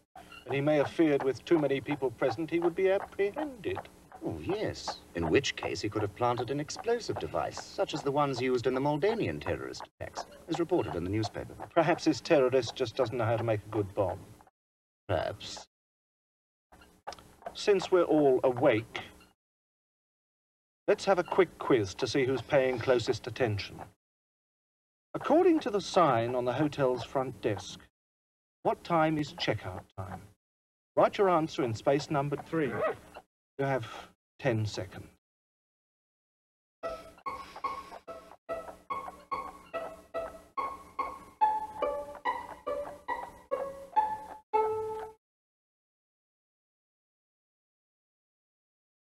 And he may have feared with too many people present he would be apprehended. Oh, yes. In which case he could have planted an explosive device, such as the ones used in the Maldanian terrorist attacks, as reported in the newspaper. Perhaps this terrorist just doesn't know how to make a good bomb. Perhaps. Since we're all awake, let's have a quick quiz to see who's paying closest attention. According to the sign on the hotel's front desk, what time is checkout time? Write your answer in space number three. You have 10 seconds.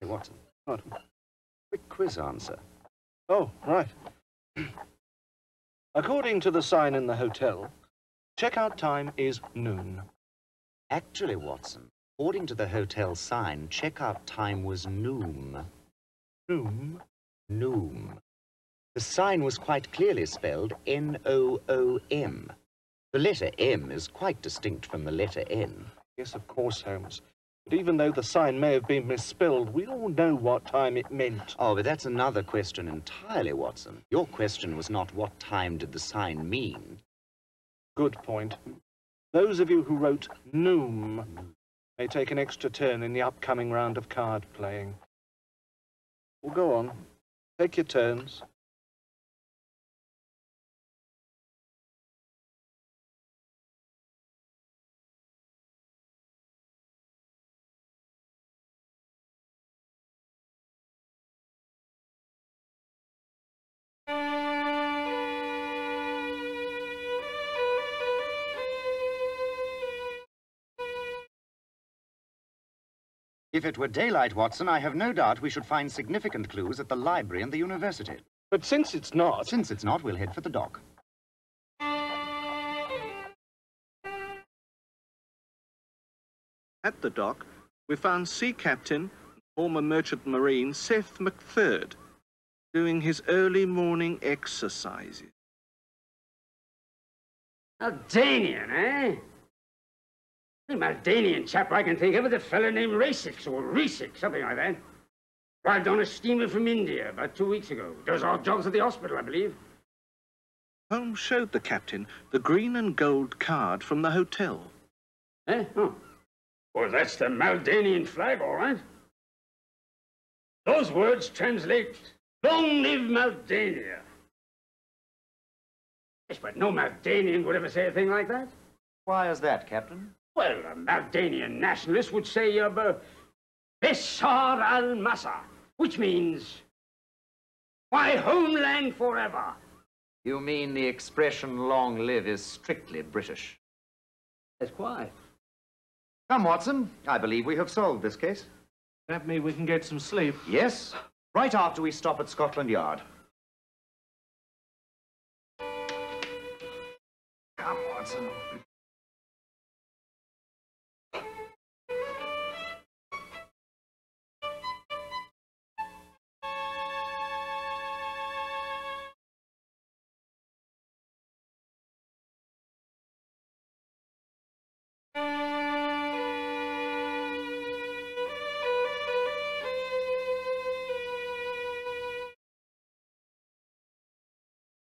Watson. What? Quick quiz answer. Oh, right. According to the sign in the hotel, checkout time is noon. Actually, Watson, according to the hotel sign, checkout time was noon. Noon? Noon. The sign was quite clearly spelled N-O-O-M. The letter M is quite distinct from the letter N. Yes, of course, Holmes. But even though the sign may have been misspelled, we all know what time it meant. Oh, but that's another question entirely, Watson. Your question was not what time did the sign mean. Good point. Those of you who wrote noom may take an extra turn in the upcoming round of card playing. Well, go on. Take your turns. If it were daylight, Watson, I have no doubt we should find significant clues at the library and the university. But since it's not... Since it's not, we'll head for the dock. At the dock, we found Sea Captain, former Merchant Marine Seth McThird, doing his early morning exercises. A Danian, eh? The Maldanian chap I can think of is a fellow named Racix or Resic, something like that. Arrived on a steamer from India about two weeks ago. Does odd jobs at the hospital, I believe. Holmes showed the captain the green and gold card from the hotel. Eh? Oh. Well, that's the Maldanian flag, all right. Those words translate, Long live Maldania. Yes, but no Maldanian would ever say a thing like that. Why is that, Captain? Well, a Maldanian nationalist would say, uh, uh, Bessar al-Masa, which means, my homeland forever. You mean the expression long live is strictly British? That's quite. Come, Watson. I believe we have solved this case. That means we can get some sleep. Yes, right after we stop at Scotland Yard. Come, Watson.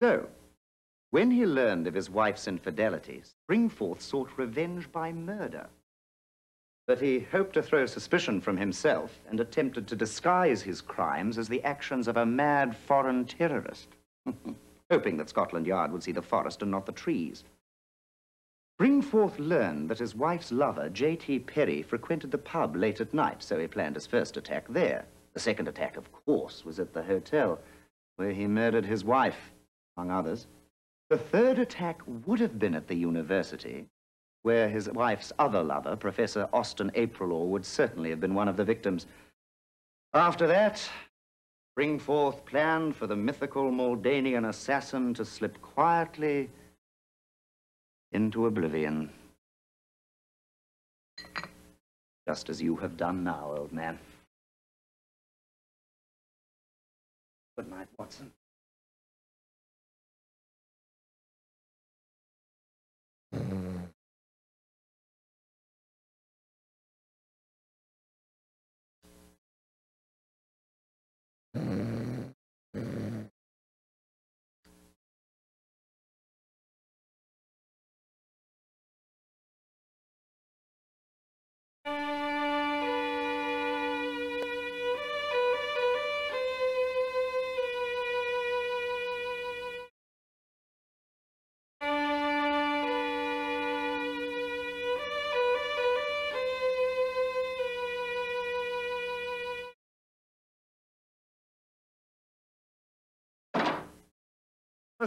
So, when he learned of his wife's infidelity, Springforth sought revenge by murder. But he hoped to throw suspicion from himself and attempted to disguise his crimes as the actions of a mad foreign terrorist, hoping that Scotland Yard would see the forest and not the trees. Springforth learned that his wife's lover, J.T. Perry, frequented the pub late at night, so he planned his first attack there. The second attack, of course, was at the hotel, where he murdered his wife among others. The third attack would have been at the university, where his wife's other lover, Professor Austin April, would certainly have been one of the victims. After that, Springforth planned for the mythical Maldanian assassin to slip quietly into oblivion. Just as you have done now, old man. Good night, Watson. I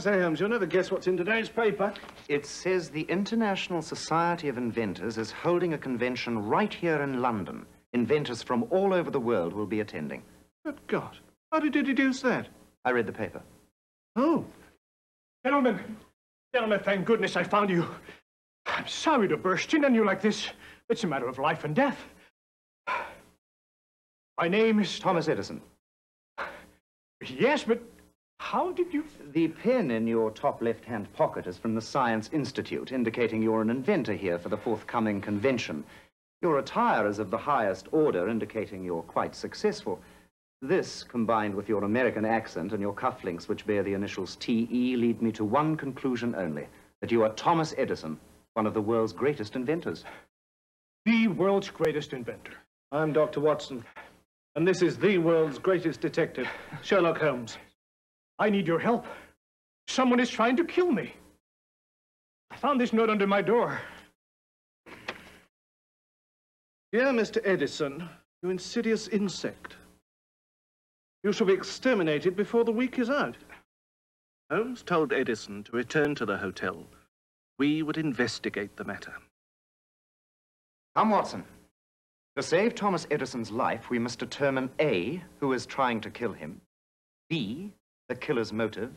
Holmes, you'll never guess what's in today's paper. It says the International Society of Inventors is holding a convention right here in London Inventors from all over the world will be attending. Good God. How did you deduce that? I read the paper. Oh. Gentlemen, gentlemen, thank goodness I found you. I'm sorry to burst in on you like this. It's a matter of life and death. My name is... Thomas Edison. Yes, but how did you... The pen in your top left-hand pocket is from the Science Institute, indicating you're an inventor here for the forthcoming convention. Your attire is of the highest order, indicating you're quite successful. This, combined with your American accent and your cufflinks, which bear the initials T.E., lead me to one conclusion only, that you are Thomas Edison, one of the world's greatest inventors. The world's greatest inventor. I'm Dr. Watson, and this is the world's greatest detective, Sherlock Holmes. I need your help. Someone is trying to kill me. I found this note under my door. Dear Mr. Edison, you insidious insect. You shall be exterminated before the week is out. Holmes told Edison to return to the hotel. We would investigate the matter. Come, Watson. To save Thomas Edison's life, we must determine A, who is trying to kill him, B, the killer's motive,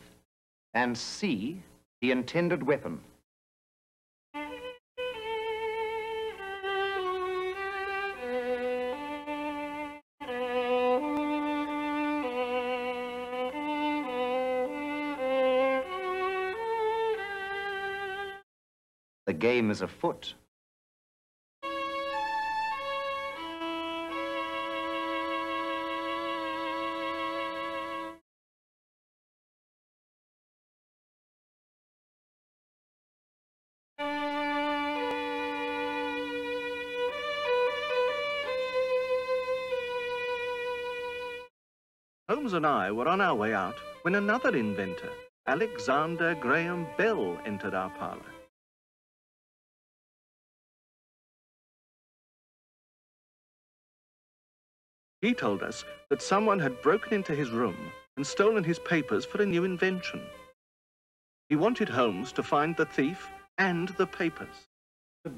and C, the intended weapon. The game is afoot. Holmes and I were on our way out when another inventor, Alexander Graham Bell, entered our parlor. He told us that someone had broken into his room and stolen his papers for a new invention. He wanted Holmes to find the thief and the papers.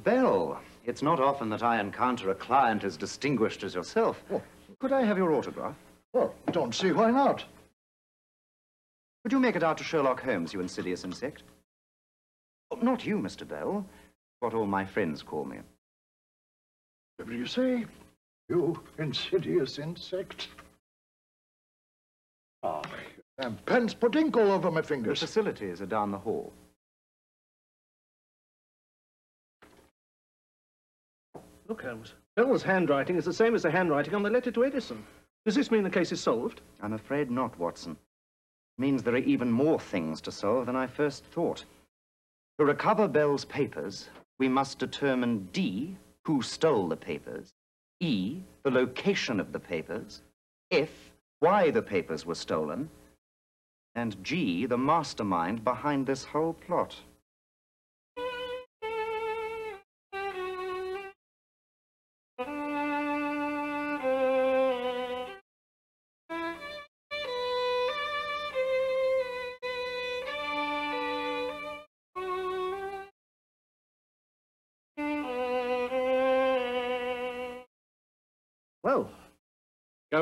Bell, it's not often that I encounter a client as distinguished as yourself. Oh, could I have your autograph? Well, don't see why not. Would you make it out to Sherlock Holmes, you insidious insect? Oh, not you, Mr. Bell. What all my friends call me. What do you say? You insidious insect. Ah, oh, and pens put ink all over my fingers. The facilities are down the hall. Look, Holmes. Bell's handwriting is the same as the handwriting on the letter to Edison. Does this mean the case is solved? I'm afraid not, Watson. It means there are even more things to solve than I first thought. To recover Bell's papers, we must determine D, who stole the papers, E, the location of the papers, F, why the papers were stolen, and G, the mastermind behind this whole plot.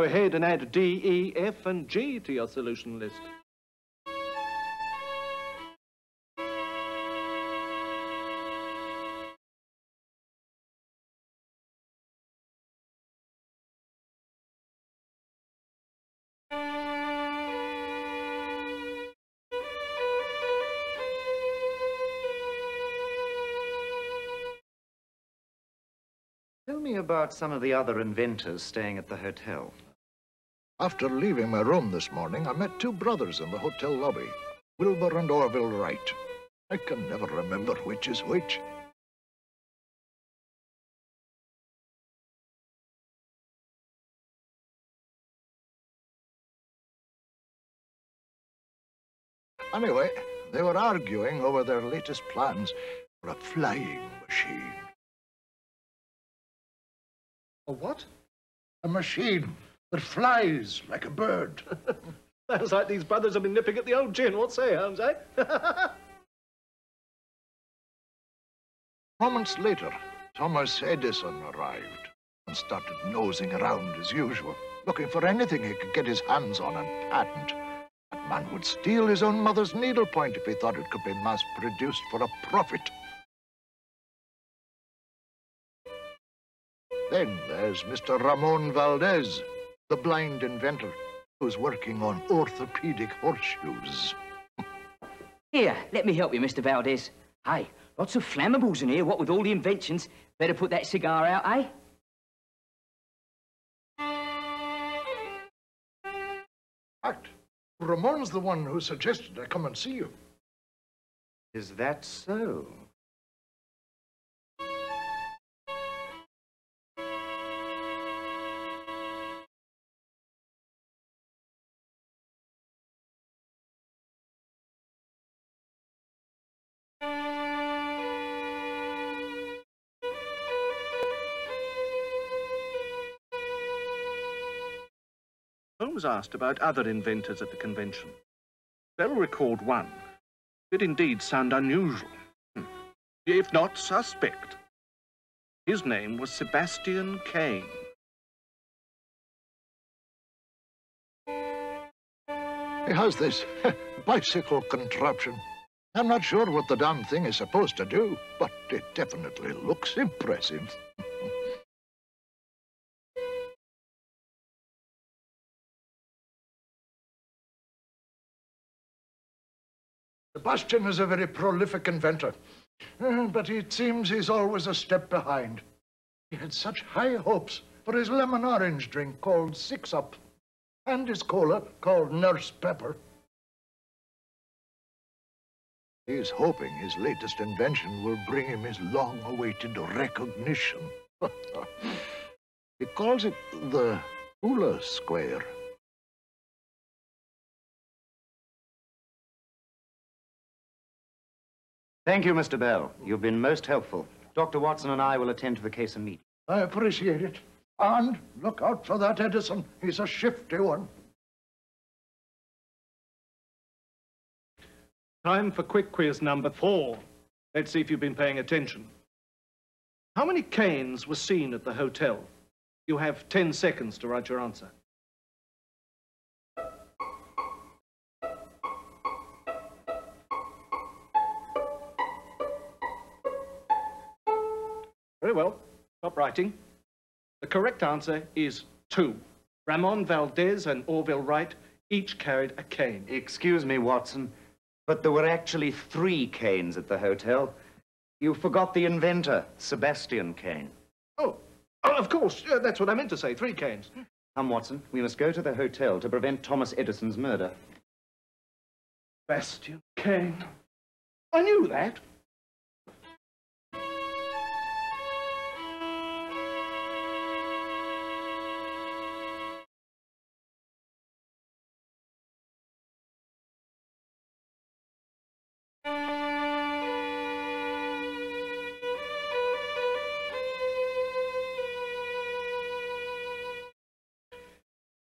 Go ahead and add D, E, F, and G to your solution list. Tell me about some of the other inventors staying at the hotel. After leaving my room this morning, I met two brothers in the hotel lobby, Wilbur and Orville Wright. I can never remember which is which. Anyway, they were arguing over their latest plans for a flying machine. A what? A machine that flies like a bird. Sounds like these brothers have been nipping at the old gin. What say, Holmes, eh? Moments later, Thomas Edison arrived, and started nosing around as usual, looking for anything he could get his hands on and patent. That man would steal his own mother's needlepoint if he thought it could be mass-produced for a profit. Then there's Mr. Ramon Valdez, the blind inventor, who's working on orthopedic horseshoes. Here, let me help you, Mr. Valdez. Hey, lots of flammables in here, what with all the inventions. Better put that cigar out, eh? fact, Ramon's the one who suggested I come and see you. Is that so? Holmes asked about other inventors at the convention. Bell recalled one. Did indeed sound unusual, Hmm. if not suspect. His name was Sebastian Kane. He has this bicycle contraption. I'm not sure what the damn thing is supposed to do, but it definitely looks impressive. Sebastian is a very prolific inventor, Uh, but it seems he's always a step behind. He had such high hopes for his lemon orange drink called Six Up, and his cola called Nurse Pepper. He's hoping his latest invention will bring him his long-awaited recognition. he calls it the Hula Square. Thank you, Mr. Bell. You've been most helpful. Dr. Watson and I will attend to the case immediately. I appreciate it. And look out for that Edison. He's a shifty one. Time for quick quiz number four. Let's see if you've been paying attention. How many canes were seen at the hotel? You have 10 seconds to write your answer. Very well. Stop writing. The correct answer is two. Ramon Valdez and Orville Wright each carried a cane. Excuse me, Watson, but there were actually three Canes at the hotel. You forgot the inventor, Sebastian Kane. Oh, oh of course. Yeah, that's what I meant to say. Three canes. Come, Watson, we must go to the hotel to prevent Thomas Edison's murder. Sebastian Kane. I knew that.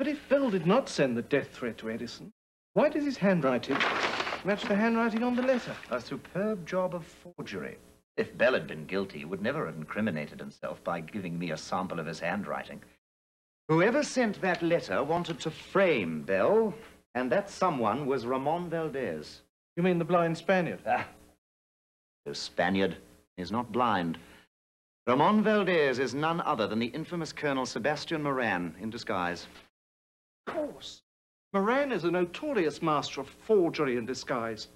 But if Bell did not send the death threat to Edison, why does his handwriting match the handwriting on the letter? A superb job of forgery. If Bell had been guilty, he would never have incriminated himself by giving me a sample of his handwriting. Whoever sent that letter wanted to frame Bell, and that someone was Ramon Valdez. You mean the blind Spaniard? Ah, the Spaniard is not blind. Ramon Valdez is none other than the infamous Colonel Sebastian Moran in disguise. Of course. Moran is a notorious master of forgery and disguise.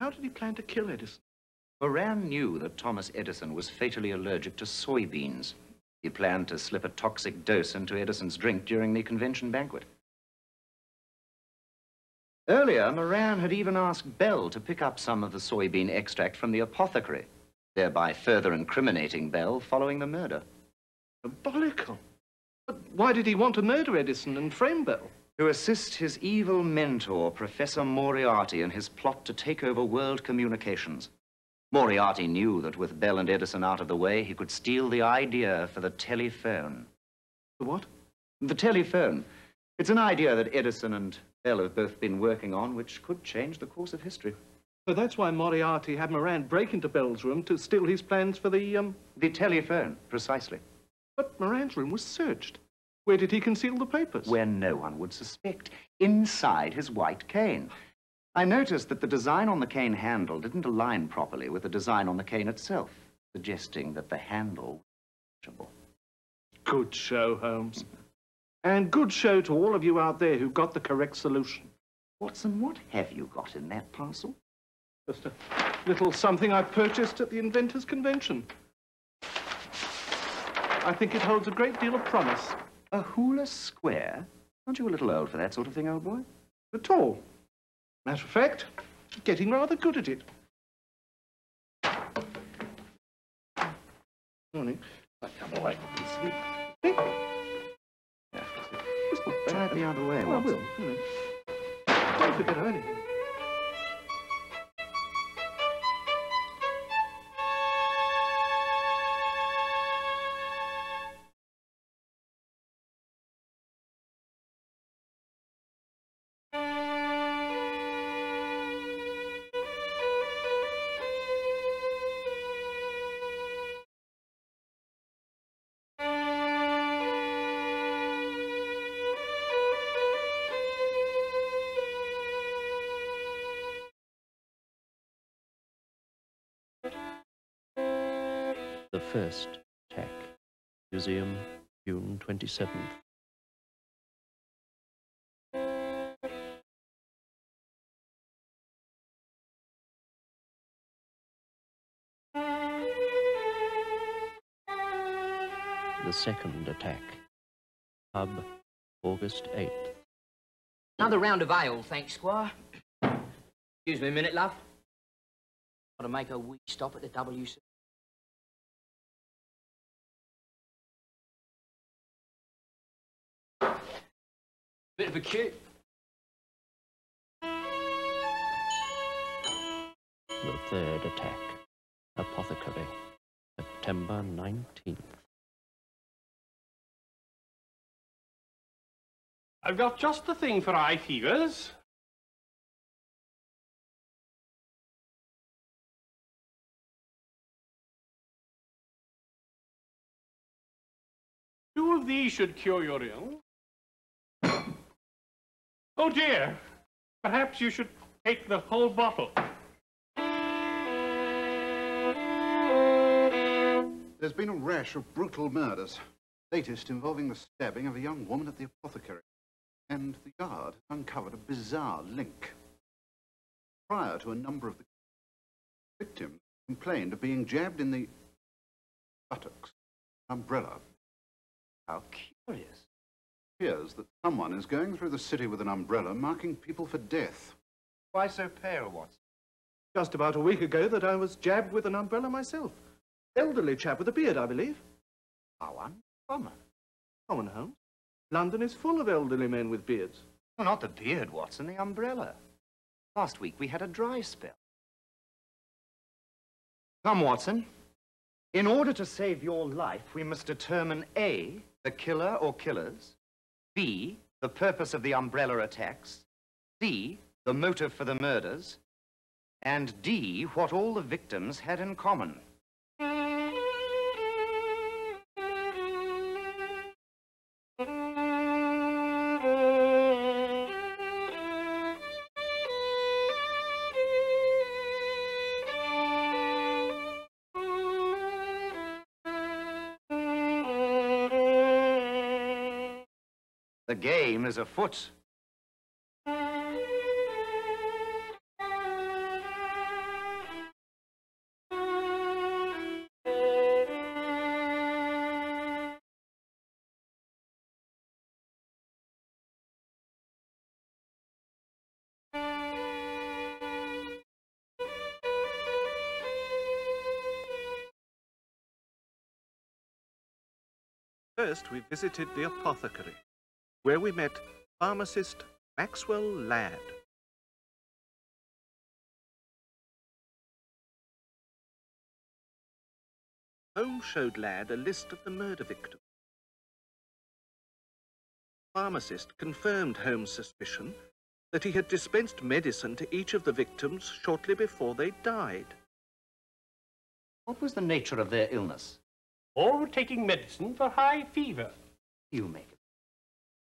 How did he plan to kill Edison? Moran knew that Thomas Edison was fatally allergic to soybeans. He planned to slip a toxic dose into Edison's drink during the convention banquet. Earlier, Moran had even asked Bell to pick up some of the soybean extract from the apothecary, thereby further incriminating Bell following the murder. Diabolical. But why did he want to murder Edison and frame Bell? To assist his evil mentor, Professor Moriarty, in his plot to take over world communications. Moriarty knew that with Bell and Edison out of the way, he could steal the idea for the telephone. The what? The telephone. It's an idea that Edison and Bell have both been working on, which could change the course of history. So that's why Moriarty had Moran break into Bell's room to steal his plans for the, um... The telephone, precisely. But Moran's room was searched. Where did he conceal the papers? Where no one would suspect. Inside his white cane. I noticed that the design on the cane handle didn't align properly with the design on the cane itself, suggesting that the handle was washable. Good show, Holmes. And good show to all of you out there who got the correct solution. Watson, what have you got in that parcel? Just a little something I purchased at the Inventors' Convention. I think it holds a great deal of promise. A hula square? Aren't you a little old for that sort of thing, old boy? At all. Matter of fact, getting rather good at it. Morning. I come away. Try it the other way, Well, I will. you know. Don't forget anything. Attack. Museum, June 27th. The Second Attack. Pub, August 8th. Another round of ale, thanks, Squire. Excuse me a minute, love. Got to make a wee stop at the WC. Bit of a queue. The Third Attack. Apothecary. September 19th. I've got just the thing for eye fevers. Two of these should cure your ill. Oh dear, perhaps you should take the whole bottle. There's been a rash of brutal murders, latest involving the stabbing of a young woman at the apothecary. And the has uncovered a bizarre link. Prior to a number of the victims complained of being jabbed in the buttocks, umbrella. How curious. Appears that someone is going through the city with an umbrella marking people for death. Why so pale, Watson? Just about a week ago that I was jabbed with an umbrella myself. Elderly chap with a beard, I believe. How uncommon. Common Holmes. London is full of elderly men with beards. Well, not the beard, Watson, the umbrella. Last week we had a dry spell. Come, Watson. In order to save your life, we must determine A, the killer or killers, B, the purpose of the umbrella attacks, C, the motive for the murders, and D, what all the victims had in common. Game is afoot. First, we visited the apothecary, where we met pharmacist Maxwell Ladd. Holmes showed Ladd a list of the murder victims. Pharmacist confirmed Holmes' suspicion that he had dispensed medicine to each of the victims shortly before they died. What was the nature of their illness? All were taking medicine for high fever. You make it.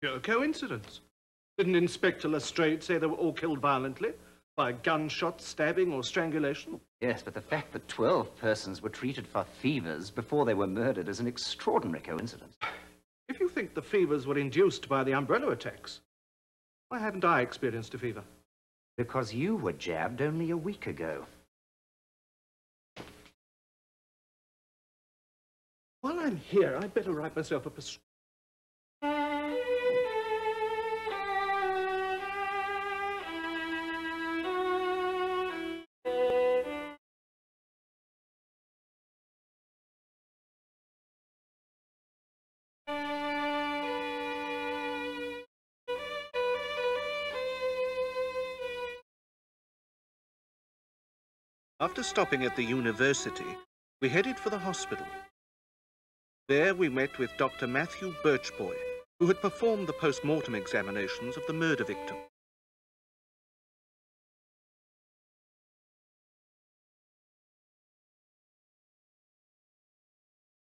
Pure coincidence. Didn't Inspector Lestrade say they were all killed violently? By gunshot, stabbing, or strangulation? Yes, but the fact that 12 persons were treated for fevers before they were murdered is an extraordinary coincidence. If you think the fevers were induced by the umbrella attacks, why haven't I experienced a fever? Because you were jabbed only a week ago. While I'm here, I'd better write myself a prescription. After stopping at the university, we headed for the hospital. There we met with Dr. Matthew Birchboy, who had performed the post-mortem examinations of the murder victim.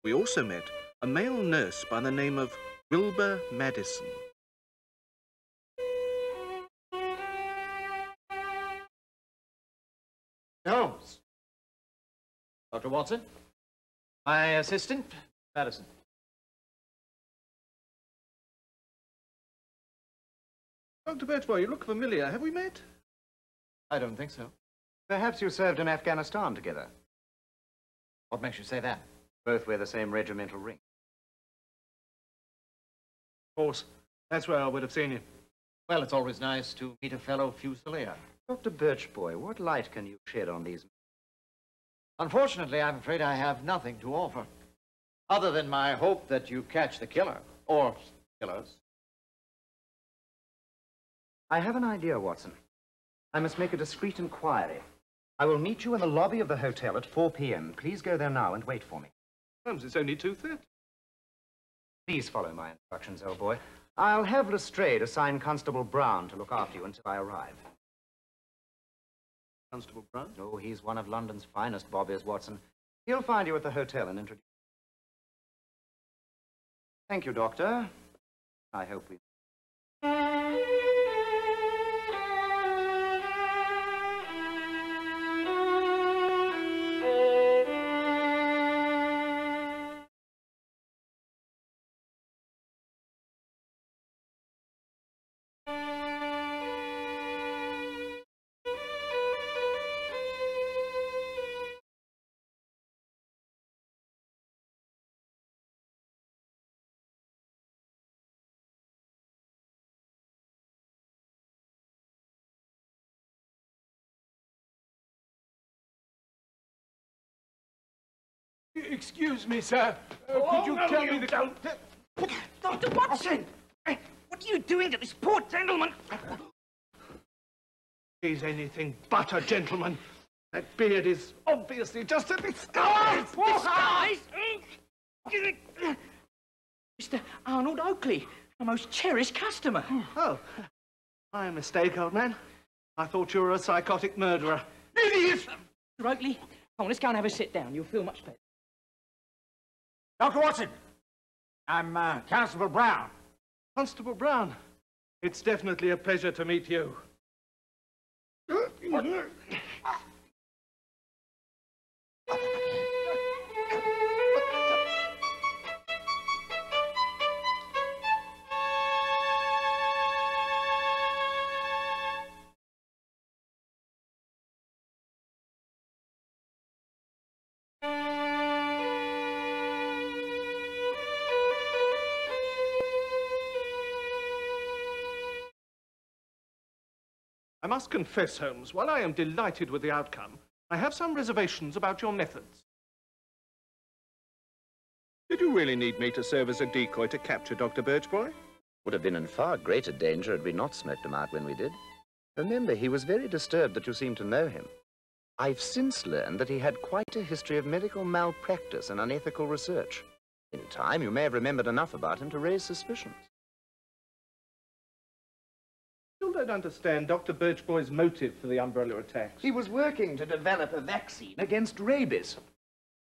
We also met a male nurse by the name of Wilbur Madison. Holmes. Dr. Watson. My assistant, Madison. Dr. Birchboy, you look familiar. Have we met? I don't think so. Perhaps you served in Afghanistan together. What makes you say that? Both wear the same regimental ring. Of course. That's where I would have seen you. Well, it's always nice to meet a fellow fusilier. Dr. Birchboy, what light can you shed on these? Unfortunately, I'm afraid I have nothing to offer. Other than my hope that you catch the killer. Or killers. I have an idea, Watson. I must make a discreet inquiry. I will meet you in the lobby of the hotel at 4 p.m. Please go there now and wait for me. Holmes, it's only 2.30. Please follow my instructions, old boy. I'll have Lestrade assign Constable Brown to look after you until I arrive. Constable Brown? Oh, he's one of London's finest bobbies, Watson. He'll find you at the hotel and introduce you. Thank you, Doctor. I hope we... Excuse me, sir. Uh, Oh, could you no, tell you me the... don't. Dr. Watson! Hey, What are you doing to this poor gentleman? He's anything but a gentleman. That beard is obviously just a disguise. Disguise? Mr. Arnold Oakley, a most cherished customer. Oh, my mistake, old man. I thought you were a psychotic murderer. Idiot! Mr. Oakley, come on, let's go and have a sit down. You'll feel much better. Dr. Watson, I'm uh, Constable Brown. Constable Brown, it's definitely a pleasure to meet you. I must confess, Holmes, while I am delighted with the outcome, I have some reservations about your methods. Did you really need me to serve as a decoy to capture Dr. Birchboy? Would have been in far greater danger had we not smoked him out when we did. Remember, he was very disturbed that you seemed to know him. I've since learned that he had quite a history of medical malpractice and unethical research. In time, you may have remembered enough about him to raise suspicions. Don't understand Dr. Birchboy's motive for the umbrella attacks. He was working to develop a vaccine against rabies.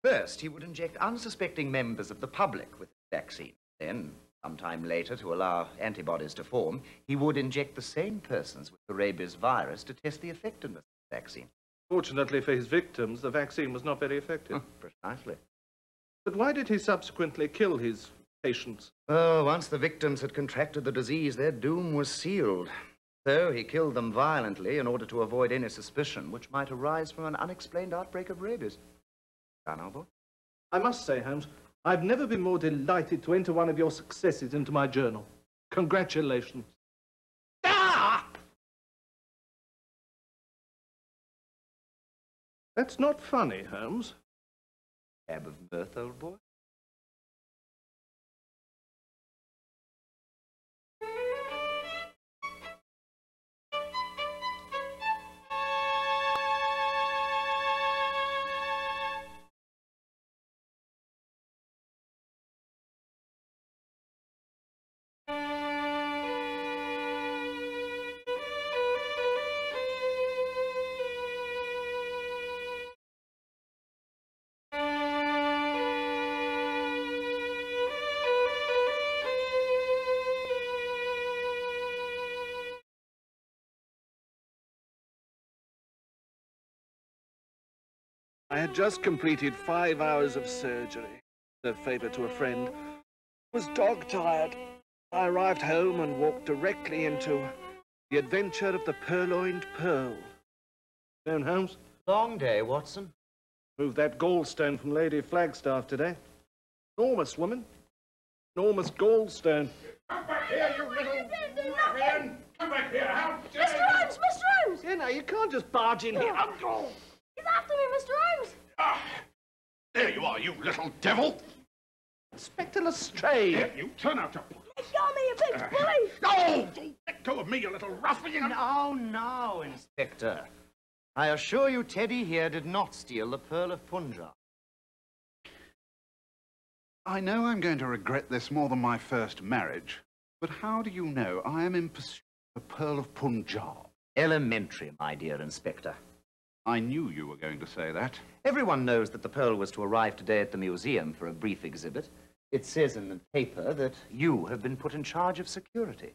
First, he would inject unsuspecting members of the public with the vaccine. Then, sometime later, to allow antibodies to form, he would inject the same persons with the rabies virus to test the effectiveness of the vaccine. Fortunately for his victims, the vaccine was not very effective. Hmm, precisely. But why did he subsequently kill his patients? Oh, once the victims had contracted the disease, their doom was sealed. So he killed them violently in order to avoid any suspicion which might arise from an unexplained outbreak of rabies. Honorable? I must say, Holmes, I've never been more delighted to enter one of your successes into my journal. Congratulations. Ah! That's not funny, Holmes. Cab of mirth, old boy. I had just completed five hours of surgery. A favour to a friend. Was dog-tired. I arrived home and walked directly into the adventure of the purloined pearl. Known, Holmes? Long day, Watson. Moved that gallstone from Lady Flagstaff today. Enormous woman. Enormous gallstone. Come back here, you little ruffian! Come back here, how dare Mr. Holmes, Mr. Holmes! Yeah, now, you can't just barge in here. Oh. He's after me, Mr. Holmes! Ah, There you are, you little devil! Inspector Lestrade! Here, you turn out your... Let go of me, you big bully! No! Don't let go of me, you little ruffian! No, no, Inspector. I assure you Teddy here did not steal the Pearl of Punjab. I know I'm going to regret this more than my first marriage, but how do you know I am in pursuit of the Pearl of Punjab? Elementary, my dear Inspector. I knew you were going to say that. Everyone knows that the pearl was to arrive today at the museum for a brief exhibit. It says in the paper that you have been put in charge of security.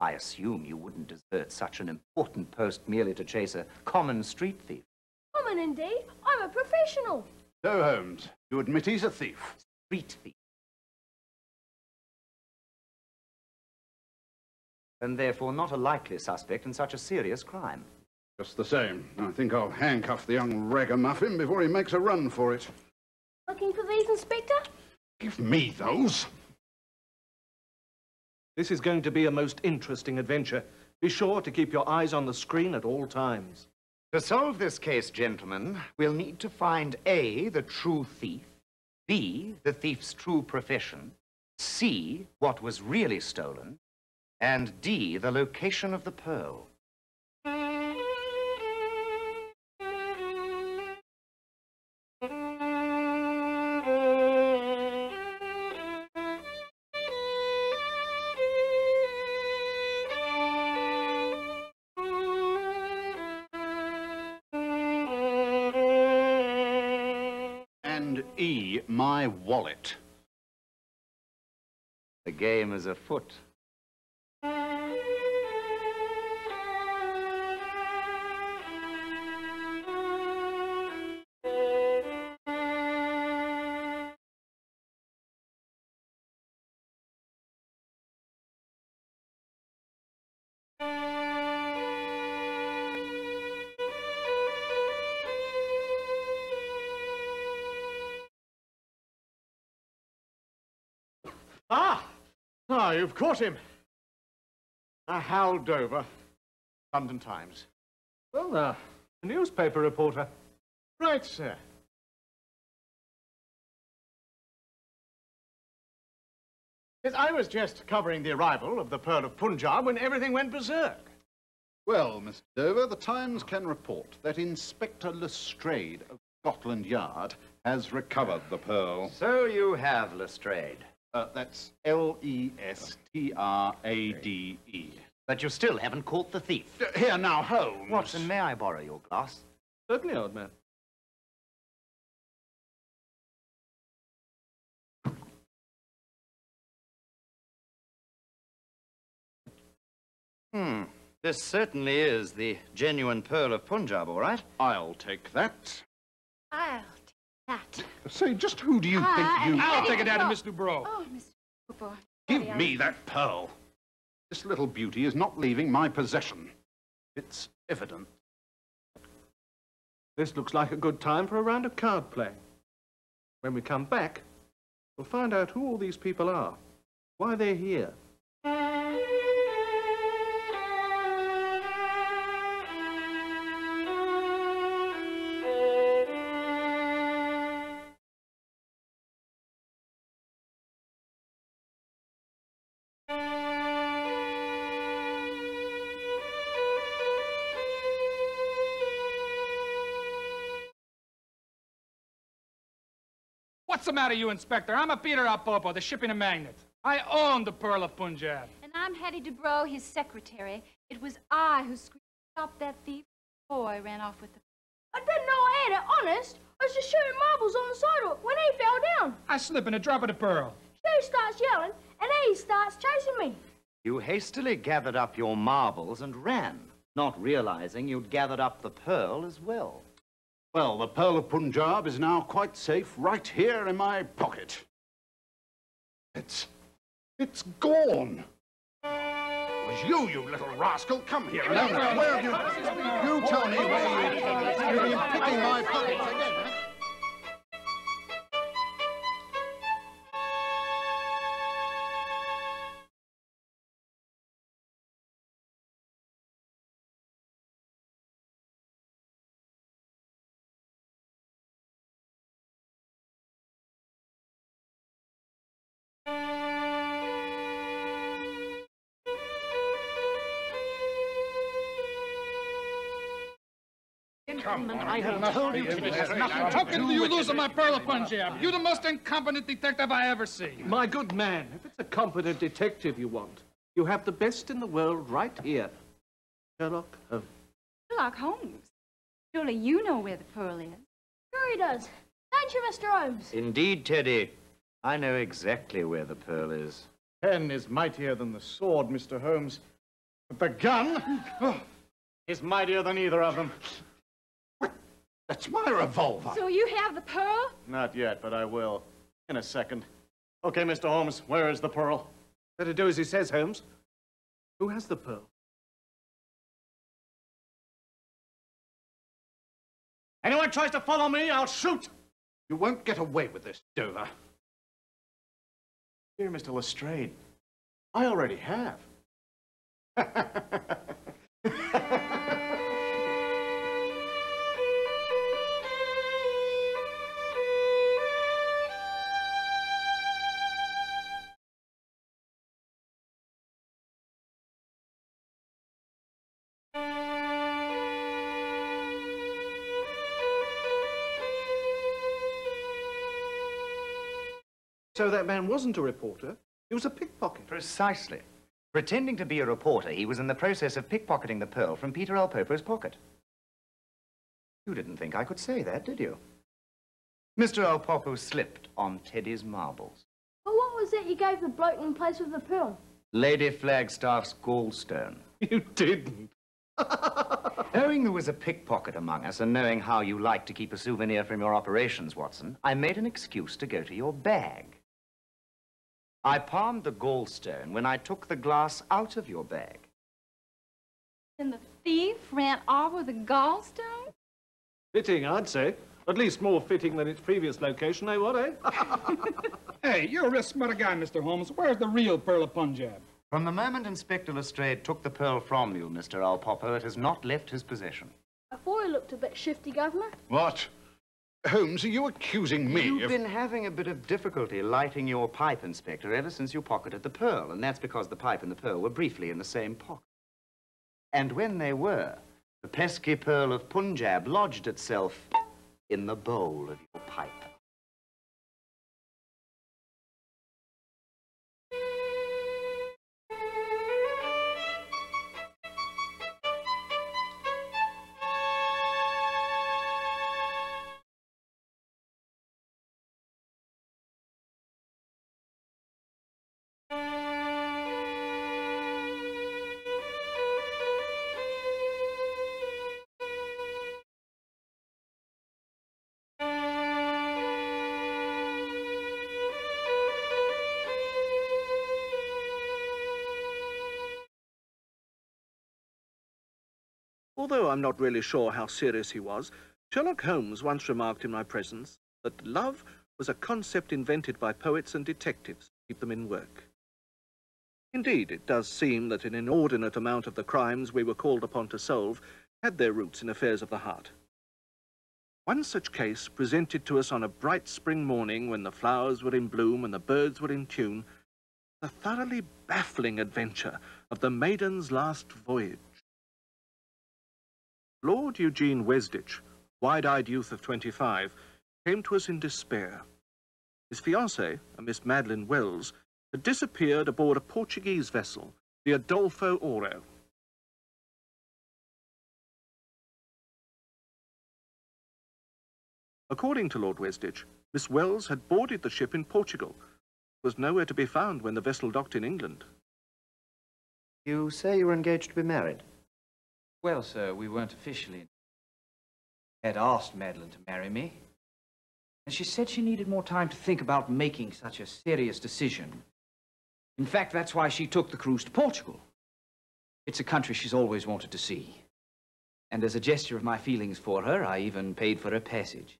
I assume you wouldn't desert such an important post merely to chase a common street thief. Common indeed. I'm a professional. So, Holmes, you admit he's a thief? Street thief. And therefore not a likely suspect in such a serious crime. Just the same. I think I'll handcuff the young ragamuffin before he makes a run for it. Looking for these, Inspector? Give me those. This is going to be a most interesting adventure. Be sure to keep your eyes on the screen at all times. To solve this case, gentlemen, we'll need to find A, the true thief, B, the thief's true profession, C, what was really stolen, and D, the location of the pearl. My wallet. The game is afoot. Caught him. Uh, Hal Dover, London Times. Well, now, a newspaper reporter. Right, sir. Yes, I was just covering the arrival of the Pearl of Punjab when everything went berserk. Well, Mr. Dover, the Times can report that Inspector Lestrade of Scotland Yard has recovered the pearl. So you have, Lestrade. Uh, that's L E S T R A D E. But you still haven't caught the thief. Uh, here now, Holmes. Watson, may I borrow your glass? Certainly, old man. Hmm. This certainly is the genuine pearl of Punjab, all right? I'll take that. I'll that. Say, just who do you I- think you are? I'll take it out of Miss Dubrow. Oh, Miss Dubrow. Give me that pearl. This little beauty is not leaving my possession. It's evident. This looks like a good time for a round of card playing. When we come back, we'll find out who all these people are, why they're here. The matter, you inspector? I'm a Peter Alpopo, the shipping and magnet. I own the Pearl of Punjab. And I'm Hetty Dubrow, his secretary. It was I who screamed, stop that thief. Boy ran off with the... I didn't know I had it, honest. I was just shooting marbles on the sidewalk when he fell down. I slip in a drop of the pearl. She starts yelling, and he starts chasing me. You hastily gathered up your marbles and ran, not realizing you'd gathered up the pearl as well. Well, the Pearl of Punjab is now quite safe right here in my pocket. It's... it's gone. It was you, you little rascal. Come here. Now, now, where have you... You me where you... You've been picking my pockets again, huh? Gentlemen, I hold you to this. Talking to you losing my Pearl of Punjab. You're the most incompetent detective I ever see. My good man, if it's a competent detective you want, you have the best in the world right here. Sherlock Holmes. Sherlock Holmes. Surely you know where the pearl is. Sure he does. Don't you, Mr. Holmes? Indeed, Teddy. I know exactly where the pearl is. Pen is mightier than the sword, Mr. Holmes. But the gun oh, is mightier than either of them. That's my revolver. So you have the pearl? Not yet, but I will. In a second. Okay, Mr. Holmes, where is the pearl? Better do as he says, Holmes. Who has the pearl? Anyone tries to follow me, I'll shoot. You won't get away with this, Dover. Here, Mr. Lestrade. I already have. So that man wasn't a reporter. He was a pickpocket. Precisely. Pretending to be a reporter, he was in the process of pickpocketing the pearl from Peter Alpopo's pocket. You didn't think I could say that, did you? Mr. Alpopo slipped on Teddy's marbles. Well, what was it you gave the bloke in place with the pearl? Lady Flagstaff's gallstone. You didn't. Knowing there was a pickpocket among us and knowing how you like to keep a souvenir from your operations, Watson, I made an excuse to go to your bag. I palmed the gallstone when I took the glass out of your bag. Then the thief ran off with a gallstone? Fitting, I'd say. At least more fitting than its previous location, eh, what, eh? Hey, you're a real smart guy, Mr. Holmes. Where's the real Pearl of Punjab? From the moment Inspector Lestrade took the pearl from you, Mr. Alpopo, it has not left his possession. Before he looked a bit shifty, Governor. What? Holmes, are you accusing me You've of... been having a bit of difficulty lighting your pipe, Inspector, ever since you pocketed the pearl, and that's because the pipe and the pearl were briefly in the same pocket. And when they were, the pesky pearl of Punjab lodged itself in the bowl of your pipe. Although I'm not really sure how serious he was, Sherlock Holmes once remarked in my presence that love was a concept invented by poets and detectives to keep them in work. Indeed, it does seem that an inordinate amount of the crimes we were called upon to solve had their roots in affairs of the heart. One such case, presented to us on a bright spring morning when the flowers were in bloom and the birds were in tune, the thoroughly baffling adventure of the Maiden's Last Voyage. Lord Eugene Wesditch, wide-eyed youth of 25, came to us in despair. His fiancée, a Miss Madeline Wells, had disappeared aboard a Portuguese vessel, the Adolfo Oro. According to Lord Wesditch, Miss Wells had boarded the ship in Portugal, was nowhere to be found when the vessel docked in England. You say you were engaged to be married? Well, sir, we weren't officially. I had asked Madeline to marry me, and she said she needed more time to think about making such a serious decision. In fact, that's why she took the cruise to Portugal. It's a country she's always wanted to see. And as a gesture of my feelings for her, I even paid for her passage.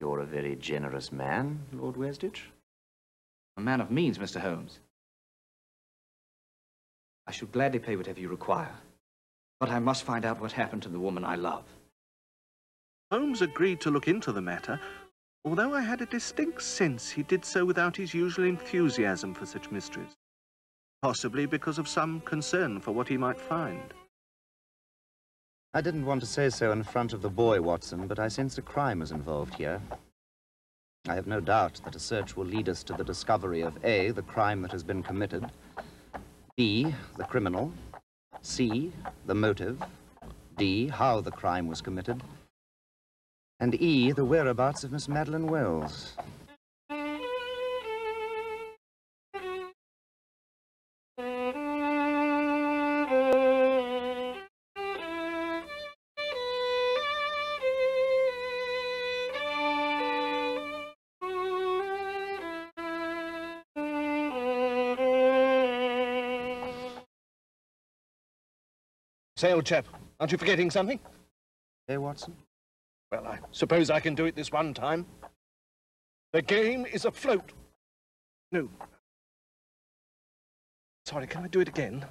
You're a very generous man, Lord Wesditch. A man of means, Mr. Holmes. I should gladly pay whatever you require, but I must find out what happened to the woman I love. Holmes agreed to look into the matter, although I had a distinct sense he did so without his usual enthusiasm for such mysteries, possibly because of some concern for what he might find. I didn't want to say so in front of the boy, Watson, but I sense a crime is involved here. I have no doubt that a search will lead us to the discovery of A, the crime that has been committed, B, the criminal, C, the motive, D, how the crime was committed, and E, the whereabouts of Miss Madeline Wells. Say, old chap, aren't you forgetting something? Hey, Watson? Well, I suppose I can do it this one time. The game is afloat. No. Sorry, can I do it again?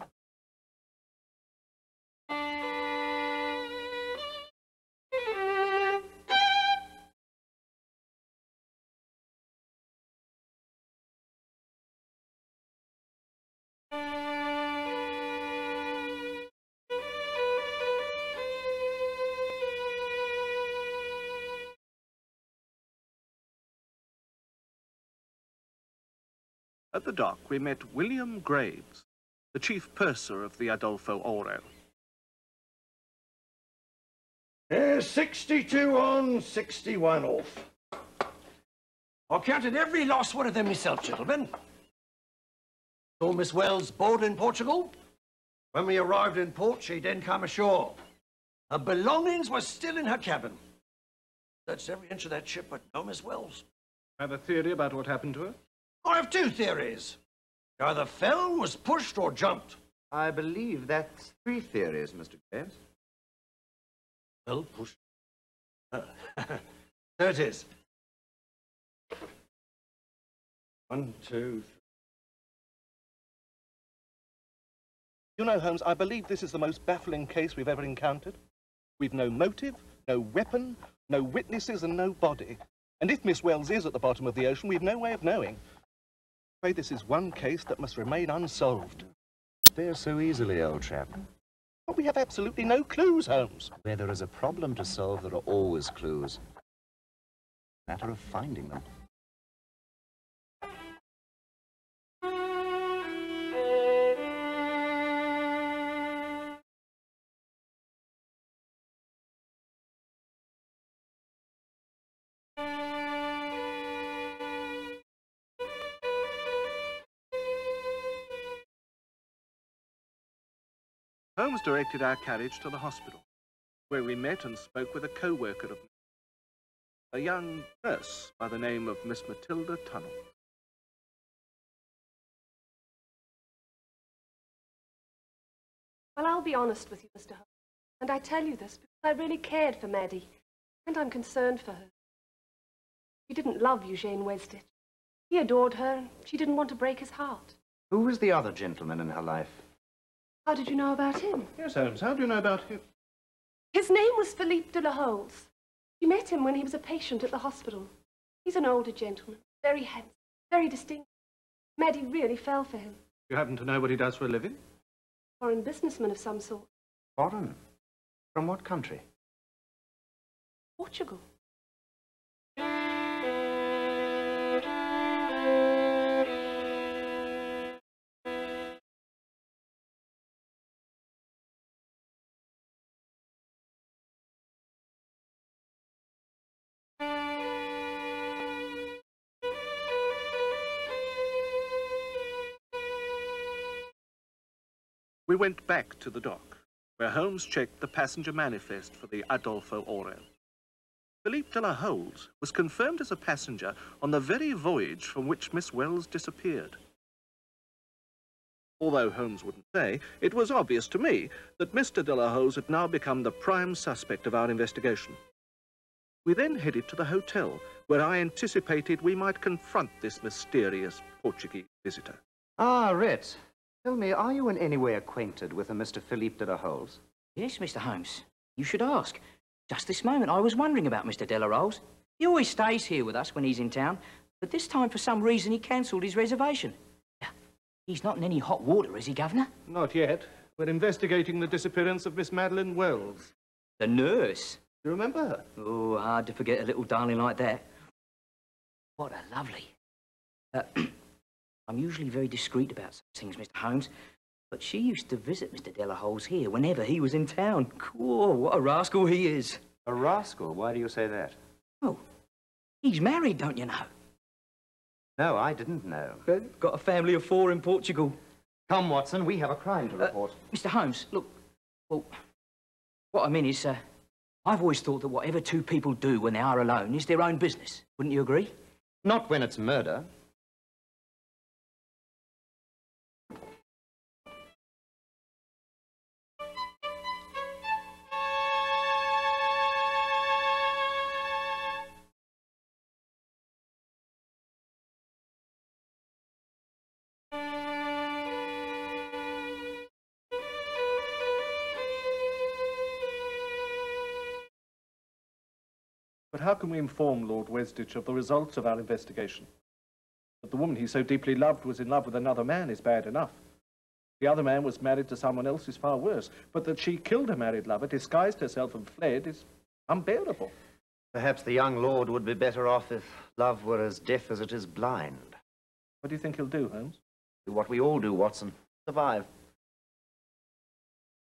At the dock, we met William Graves, the chief purser of the Adolfo Oro. Uh, 62 on, 61 off. I counted every last one of them myself, gentlemen. Saw Miss Wells board in Portugal. When we arrived in port, she then come ashore. Her belongings were still in her cabin. That's every inch of that ship, but no Miss Wells. Have a theory about what happened to her? I have two theories. Either fell, was pushed, or jumped. I believe that's three theories, Mr. Graves. Fell, pushed. Uh, there it is. One, two, three. You know, Holmes, I believe this is the most baffling case we've ever encountered. We've no motive, no weapon, no witnesses, and no body. And if Miss Wells is at the bottom of the ocean, we've no way of knowing. This is one case that must remain unsolved. Spare so easily, old chap. But we have absolutely no clues, Holmes. Where there is a problem to solve, there are always clues. Matter of finding them. Holmes directed our carriage to the hospital, where we met and spoke with a co-worker of mine, a young nurse by the name of Miss Matilda Tunnell. Well, I'll be honest with you, Mr. Holmes. And I tell you this because I really cared for Maddie, and I'm concerned for her. He didn't love Eugene Westitch. He adored her, and she didn't want to break his heart. Who was the other gentleman in her life? How did you know about him? Yes, Holmes, how do you know about him? His name was Philippe de la Holes. You met him when he was a patient at the hospital. He's an older gentleman, very handsome, very distinguished. Maddie really fell for him. You happen to know what he does for a living? Foreign businessman of some sort. Foreign? From what country? Portugal. We went back to the dock, where Holmes checked the passenger manifest for the Adolfo Oro. Philippe de la Holes was confirmed as a passenger on the very voyage from which Miss Wells disappeared. Although Holmes wouldn't say, it was obvious to me that Mr. de la Holes had now become the prime suspect of our investigation. We then headed to the hotel, where I anticipated we might confront this mysterious Portuguese visitor. Ah, Ritz. Tell me, are you in any way acquainted with a Mr. Philippe de la Holes? Yes, Mr. Holmes. You should ask. Just this moment, I was wondering about Mr. Delarose. He always stays here with us when he's in town, but this time, for some reason, he cancelled his reservation. He's not in any hot water, is he, Governor? Not yet. We're investigating the disappearance of Miss Madeline Wells. The nurse? You remember her? Oh, hard to forget a little darling like that. What a lovely. Uh, I'm usually very discreet about such things, Mr. Holmes, but she used to visit Mr. Delaholes here whenever he was in town. Oh, what a rascal he is. A rascal? Why do you say that? Oh, he's married, don't you know? No, I didn't know. Uh, got a family of four in Portugal. Come, Watson, we have a crime to report. Uh, Mr. Holmes, look, well, what I mean is, uh, I've always thought that whatever two people do when they are alone is their own business. Wouldn't you agree? Not when it's murder. How can we inform Lord Westitch of the results of our investigation? That the woman he so deeply loved was in love with another man is bad enough. The other man was married to someone else is far worse. But that she killed her married lover, disguised herself and fled is unbearable. Perhaps the young lord would be better off if love were as deaf as it is blind. What do you think he'll do, Holmes? Do what we all do, Watson. Survive.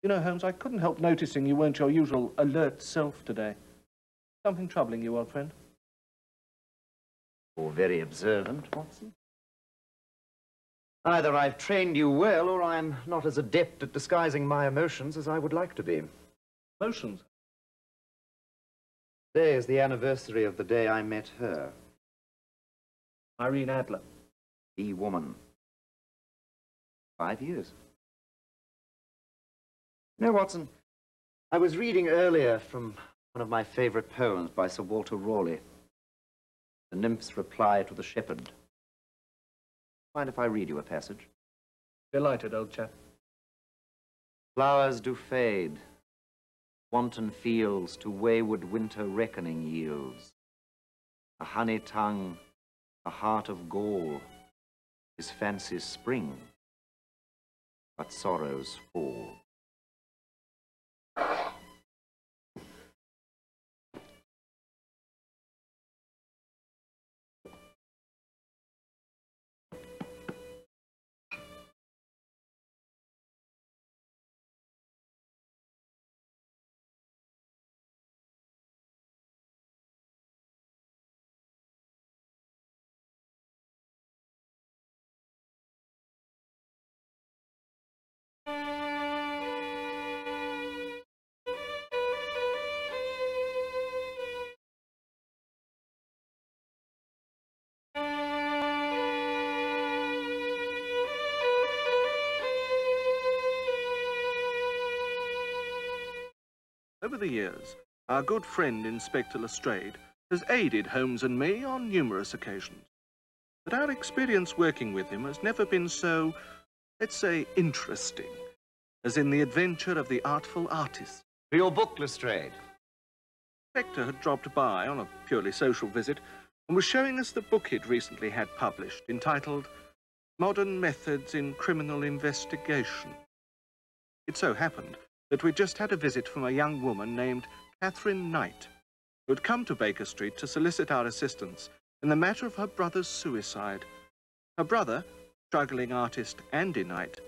You know, Holmes, I couldn't help noticing you weren't your usual alert self today. Something troubling you, old friend? Or very observant, Watson. Either I've trained you well, or I'm not as adept at disguising my emotions as I would like to be. Emotions? Today is the anniversary of the day I met her. Irene Adler. The woman. Five years. You know, Watson, I was reading earlier from one of my favorite poems by Sir Walter Raleigh. The nymph's reply to the shepherd. Mind if I read you a passage? Delighted, old chap. Flowers do fade. Wanton fields to wayward winter reckoning yields. A honey tongue, a heart of gall, is fancy's spring, but sorrow's fall. The years, our good friend Inspector Lestrade has aided Holmes and me on numerous occasions. But our experience working with him has never been so, let's say, interesting, as in the adventure of the artful artist. For your book, Lestrade. Inspector had dropped by on a purely social visit and was showing us the book he'd recently had published, entitled Modern Methods in Criminal Investigation. It so happened that we'd just had a visit from a young woman named Catherine Knight, who had come to Baker Street to solicit our assistance in the matter of her brother's suicide. Her brother, struggling artist Andy Knight,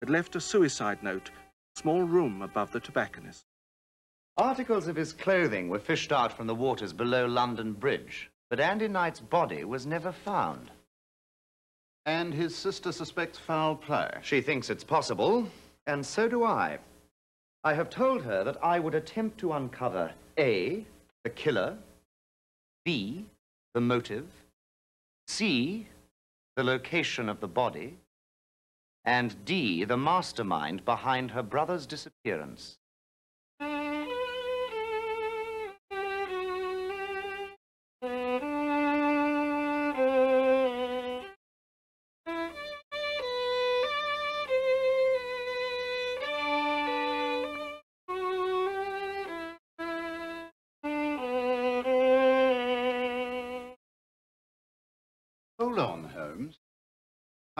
had left a suicide note small room above the tobacconist. Articles of his clothing were fished out from the waters below London Bridge, but Andy Knight's body was never found. And his sister suspects foul play. She thinks it's possible, and so do I. I have told her that I would attempt to uncover A, the killer, B, the motive, C, the location of the body, and D, the mastermind behind her brother's disappearance.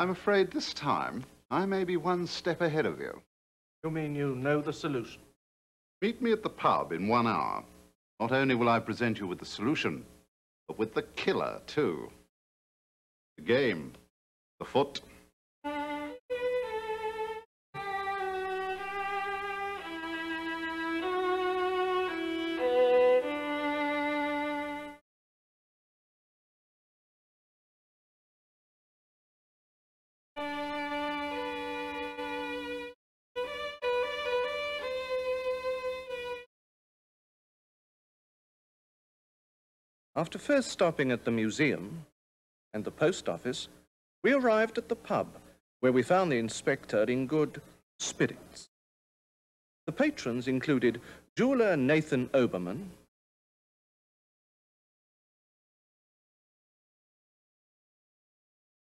I'm afraid this time I may be one step ahead of you. You mean you know the solution? Meet me at the pub in one hour. Not only will I present you with the solution, but with the killer, too. The game. The foot. After first stopping at the museum and the post office, we arrived at the pub, where we found the inspector in good spirits. The patrons included jeweler Nathan Oberman,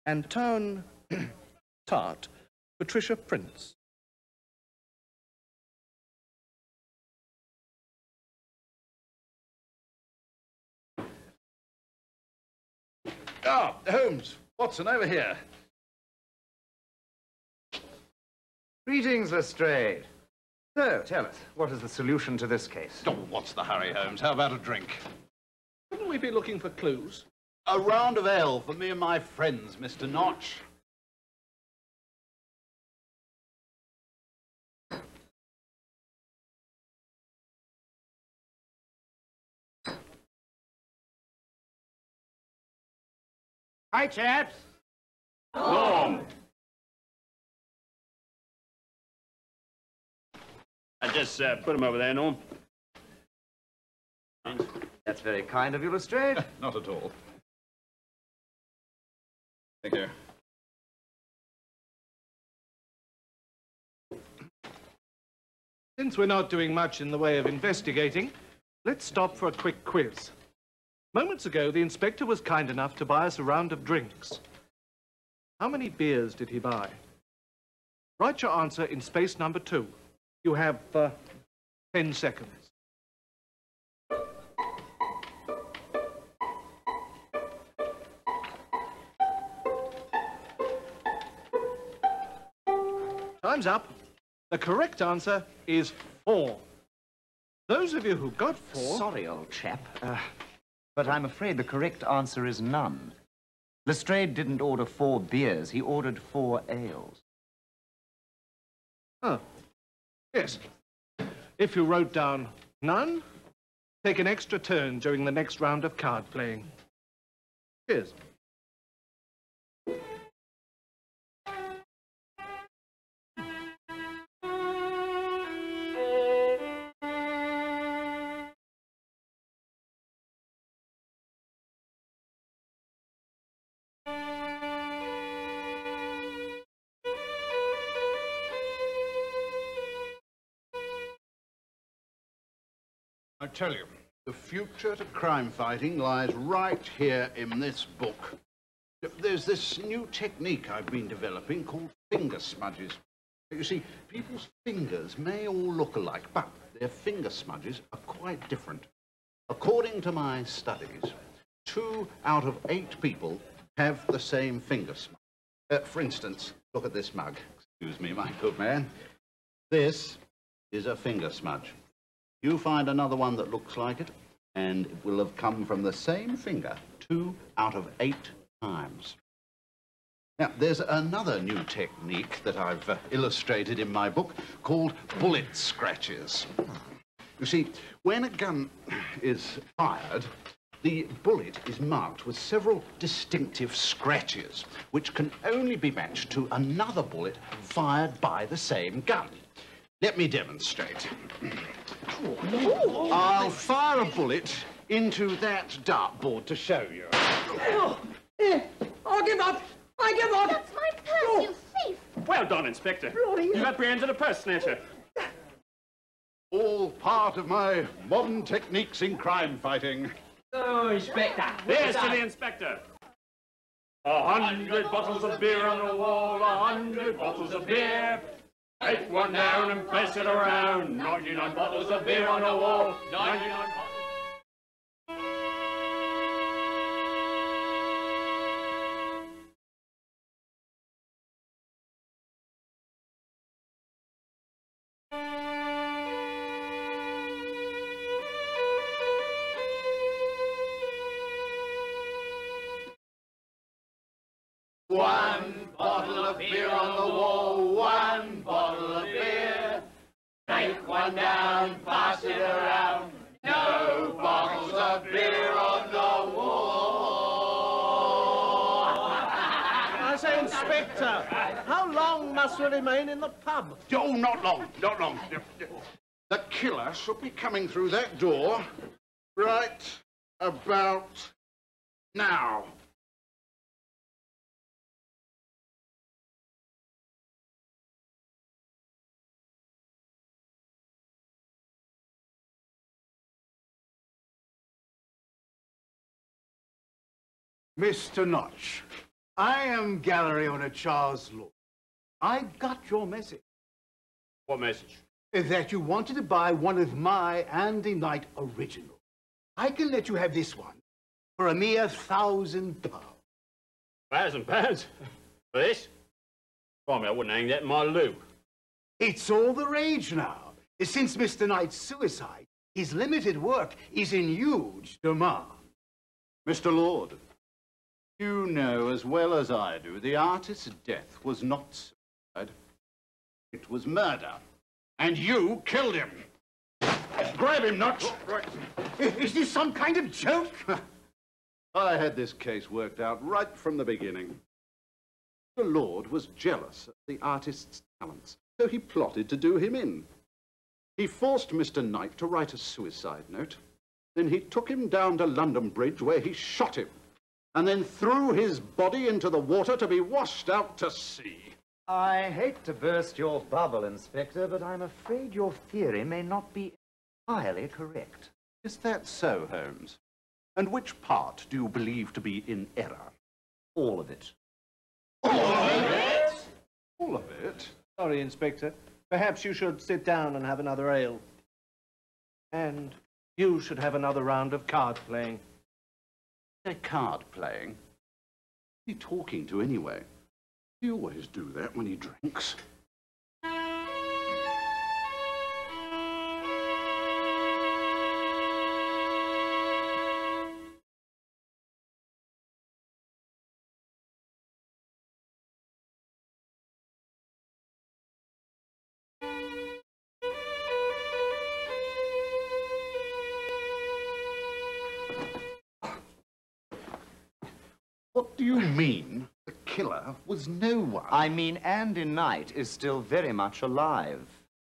and town tart Patricia Prince. Ah, Holmes, Watson, over here. Greetings, Lestrade. So, tell us, what is the solution to this case? Oh, what's the hurry, Holmes? How about a drink? Wouldn't we be looking for clues? A round of ale for me and my friends, Mr. Notch. Hi, chaps. Norm. I just uh, put him over there, Norm. That's very kind of you, Lestrade. Not at all. Thank you. Since we're not doing much in the way of investigating, let's stop for a quick quiz. Moments ago, the inspector was kind enough to buy us a round of drinks. How many beers did he buy? Write your answer in space number two. You have uh, 10 seconds. Time's up. The correct answer is four. Those of you who got four... Sorry, old chap. Uh, but I'm afraid the correct answer is none. Lestrade didn't order four beers, he ordered four ales. Oh, yes. If you wrote down none, take an extra turn during the next round of card playing. Cheers. Tell you, the future to crime fighting lies right here in this book. There's this new technique I've been developing called finger smudges. You see, people's fingers may all look alike, but their finger smudges are quite different. According to my studies, two out of eight people have the same finger smudge. Uh, for instance, look at this mug. Excuse me, my good man. This is a finger smudge. You find another one that looks like it, and it will have come from the same finger two out of eight times. Now, there's another new technique that I've uh, illustrated in my book called bullet scratches. You see, when a gun is fired, the bullet is marked with several distinctive scratches, which can only be matched to another bullet fired by the same gun. Let me demonstrate. I'll fire a bullet into that dartboard to show you. Oh, eh, I'll give up! I give up! That's my purse, oh. you thief! Well done, Inspector. Bloody You apprehended a purse snatcher. All part of my modern techniques in crime fighting. Oh, Inspector. There's to the Inspector. A hundred bottles of beer on the wall, a hundred bottles of beer. Take one down and pass it around. 99 bottles of beer on the wall. 99 Not long, not long. The killer should be coming through that door right about now. Mr. Notch, I am gallery owner Charles Lord. I got your message. What message? That you wanted to buy one of my Andy Knight originals. I can let you have this one for a mere thousand pounds. Thousand pounds? For this? Blimey, I wouldn't hang that in my loo. It's all the rage now. Since Mr. Knight's suicide, his limited work is in huge demand. Mr. Lord, you know as well as I do the artist's death was not suicide. It was murder. And you killed him. Grab him, Notch. Oh, is this some kind of joke? I had this case worked out right from the beginning. The Lord was jealous of the artist's talents, so he plotted to do him in. He forced Mr. Knight to write a suicide note. Then he took him down to London Bridge, where he shot him, and then threw his body into the water to be washed out to sea. I hate to burst your bubble, Inspector, but I'm afraid your theory may not be entirely correct. Is that so, Holmes? And which part do you believe to be in error? All of it. All of it? All of it? Sorry, Inspector. Perhaps you should sit down and have another ale. And you should have another round of card playing. They're card playing. are you talking to anyway? He always do that when he drinks. What do you mean killer was no one? I mean, Andy Knight is still very much alive.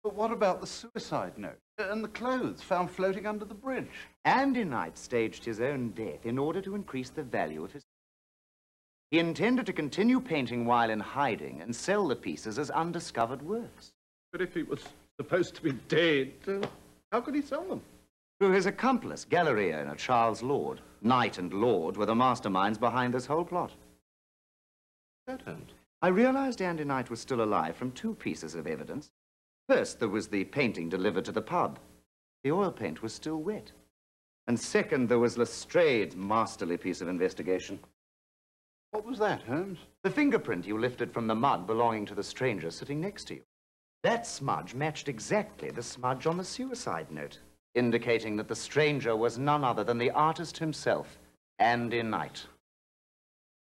But what about the suicide note and the clothes found floating under the bridge? Andy Knight staged his own death in order to increase the value of his... He intended to continue painting while in hiding and sell the pieces as undiscovered works. But if he was supposed to be dead, uh, how could he sell them? Through his accomplice, gallery owner Charles Lord. Knight and Lord were the masterminds behind this whole plot. I realized Andy Knight was still alive from two pieces of evidence. First, there was the painting delivered to the pub. The oil paint was still wet. And second, there was Lestrade's masterly piece of investigation. What was that, Holmes? The fingerprint you lifted from the mud belonging to the stranger sitting next to you. That smudge matched exactly the smudge on the suicide note, indicating that the stranger was none other than the artist himself, Andy Knight.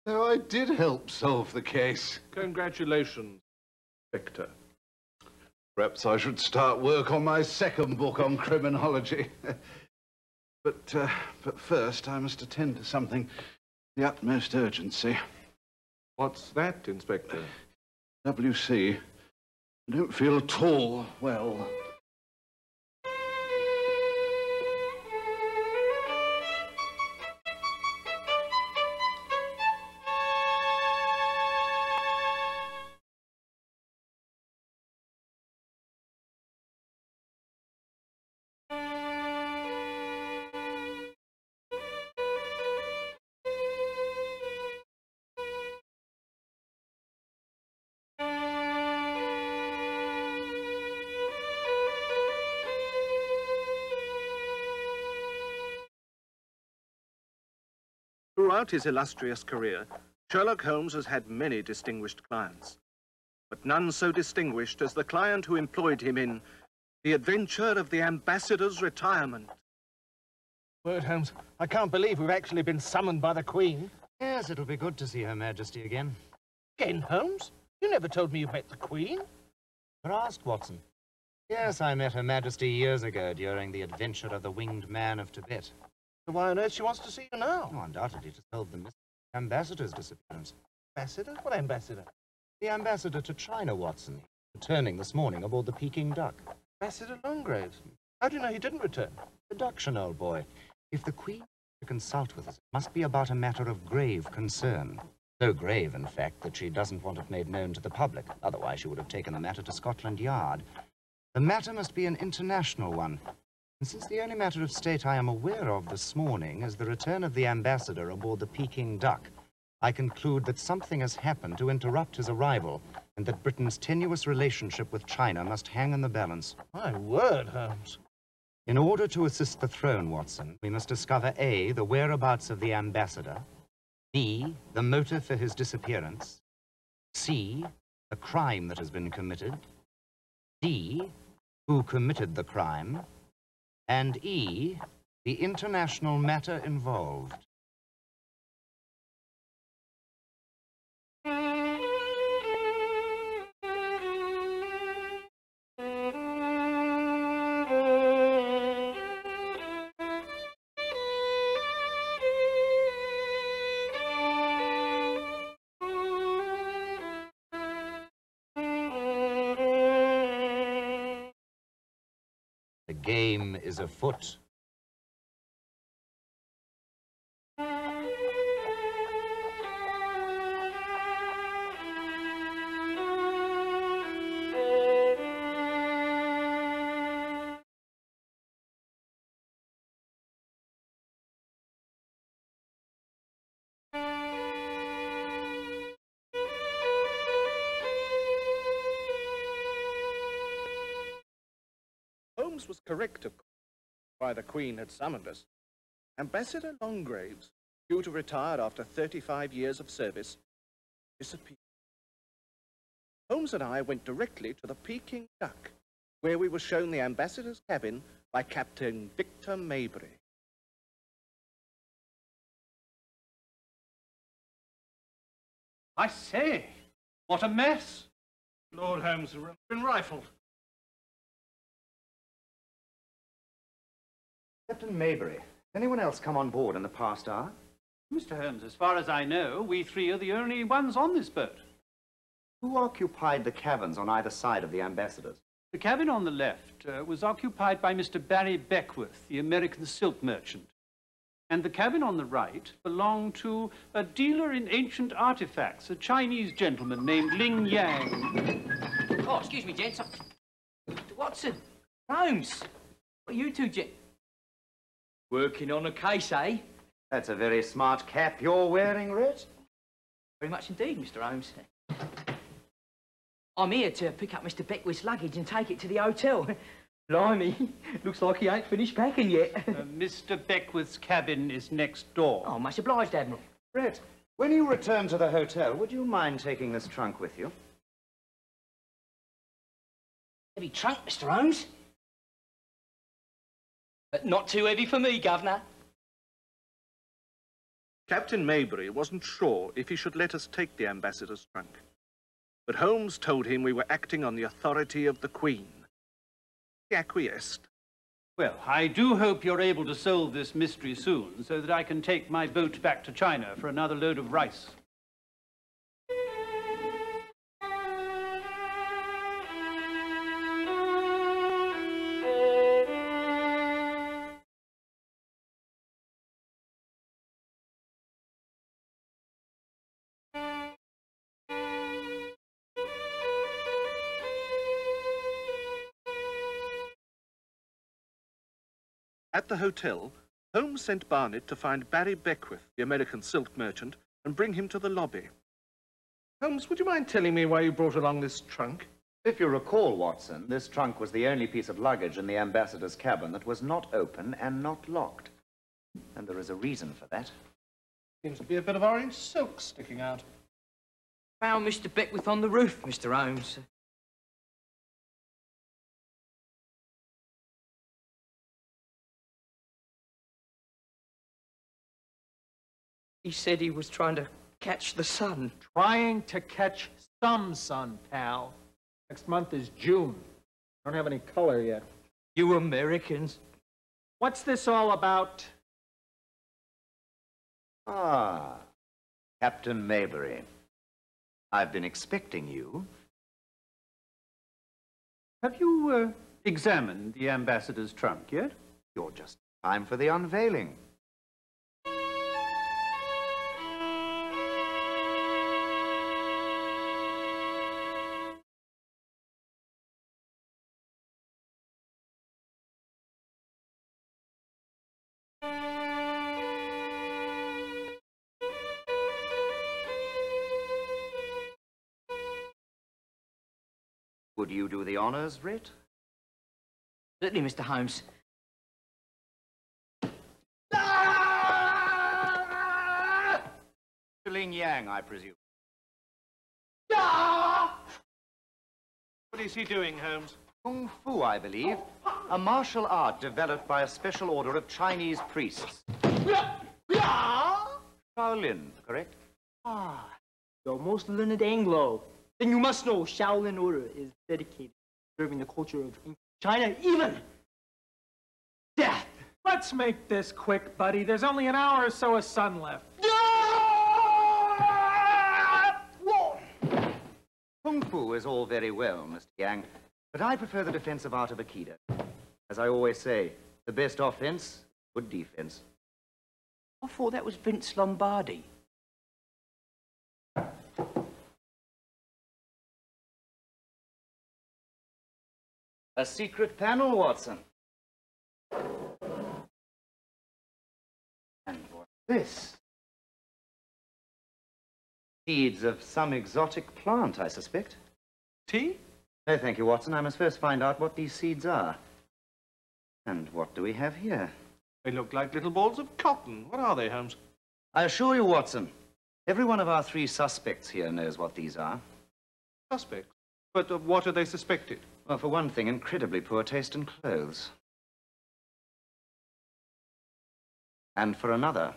So I did help solve the case. Congratulations, Victor. Perhaps I should start work on my second book on criminology. but, uh, but first, I must attend to something the utmost urgency. What's that, Inspector? WC. I don't feel at all well. Throughout his illustrious career, Sherlock Holmes has had many distinguished clients, but none so distinguished as the client who employed him in The Adventure of the Ambassador's Retirement. Word, Holmes, I can't believe we've actually been summoned by the Queen. Yes, it'll be good to see Her Majesty again. Again, Holmes? You never told me you met the Queen. But asked, Watson. Yes, I met Her Majesty years ago during the adventure of the Winged Man of Tibet. So why on earth she wants to see you now? Oh, undoubtedly to solve the mystery of ambassador's disappearance. Ambassador? What ambassador? The ambassador to China, Watson. Returning this morning aboard the Peking Duck. Ambassador Longgraves. How do you know he didn't return? Deduction, old boy. If the Queen to consult with us, it must be about a matter of grave concern. So grave, in fact, that she doesn't want it made known to the public. Otherwise, she would have taken the matter to Scotland Yard. The matter must be an international one. Since the only matter of state I am aware of this morning is the return of the ambassador aboard the Peking Duck, I conclude that something has happened to interrupt his arrival and that Britain's tenuous relationship with China must hang in the balance. My word, Holmes. In order to assist the throne, Watson, we must discover A, the whereabouts of the ambassador, B, the motive for his disappearance, C, the crime that has been committed, D, who committed the crime, and E, the international matter involved. Game is afoot. Correct, of course, why the Queen had summoned us. Ambassador Longgraves, due to retire after 35 years of service, disappeared. Holmes and I went directly to the Peking Duck, where we were shown the ambassador's cabin by Captain Victor Maybury. I say, what a mess. Lord Holmes has been rifled. Captain Maybury, anyone else come on board in the past hour? Mr. Holmes, as far as I know, we three are the only ones on this boat. Who occupied the cabins on either side of the ambassadors? The cabin on the left uh, was occupied by Mr. Barry Beckwith, the American silk merchant. And the cabin on the right belonged to a dealer in ancient artifacts, a Chinese gentleman named Ling Yang. Oh, excuse me, gents. Watson, Holmes. What are you two gent? Working on a case, eh? That's a very smart cap you're wearing, Rhett. Very much indeed, Mr. Holmes. I'm here to pick up Mr. Beckwith's luggage and take it to the hotel. Blimey, looks like he ain't finished packing yet. Uh, Mr. Beckwith's cabin is next door. Oh, much obliged, Admiral. Rhett, when you return to the hotel, would you mind taking this trunk with you? Heavy trunk, Mr. Holmes. But not too heavy for me, Governor. Captain Maybury wasn't sure if he should let us take the ambassador's trunk. But Holmes told him we were acting on the authority of the Queen. He acquiesced. Well, I do hope you're able to solve this mystery soon so that I can take my boat back to China for another load of rice. At the hotel, Holmes sent Barnett to find Barry Beckwith, the American silk merchant, and bring him to the lobby. Holmes, would you mind telling me why you brought along this trunk? If you recall, Watson, this trunk was the only piece of luggage in the ambassador's cabin that was not open and not locked. And there is a reason for that. Seems to be a bit of orange silk sticking out. Found Mr. Beckwith on the roof, Mr. Holmes. He said he was trying to catch the sun. Trying to catch some sun, pal. Next month is June. Don't have any color yet. You Americans. What's this all about? Ah, Captain Maybury. I've been expecting you. Have you uh, examined the ambassador's trunk yet? You're just in time for the unveiling. Would you do the honors, Rhett? Certainly, Mr. Holmes. Ling Yang, I presume. What is he doing, Holmes? Kung Fu, I believe. A martial art developed by a special order of Chinese priests. Shaolin, correct? Ah, you're most learned Anglo. Then you must know Shaolin Order is dedicated to serving the culture of China, even death. Let's make this quick, buddy. There's only an hour or so of sun left. Kung Fu is all very well, Mr. Yang, but I prefer the defensive art of Aikido. As I always say, the best offense, good defense. I thought that was Vince Lombardi. A secret panel, Watson. And what's this? Seeds of some exotic plant, I suspect. Tea? No, thank you, Watson. I must first find out what these seeds are. And what do we have here? They look like little balls of cotton. What are they, Holmes? I assure you, Watson, every one of our three suspects here knows what these are. Suspects? But of what are they suspected? Well, for one thing, incredibly poor taste in clothes. And for another,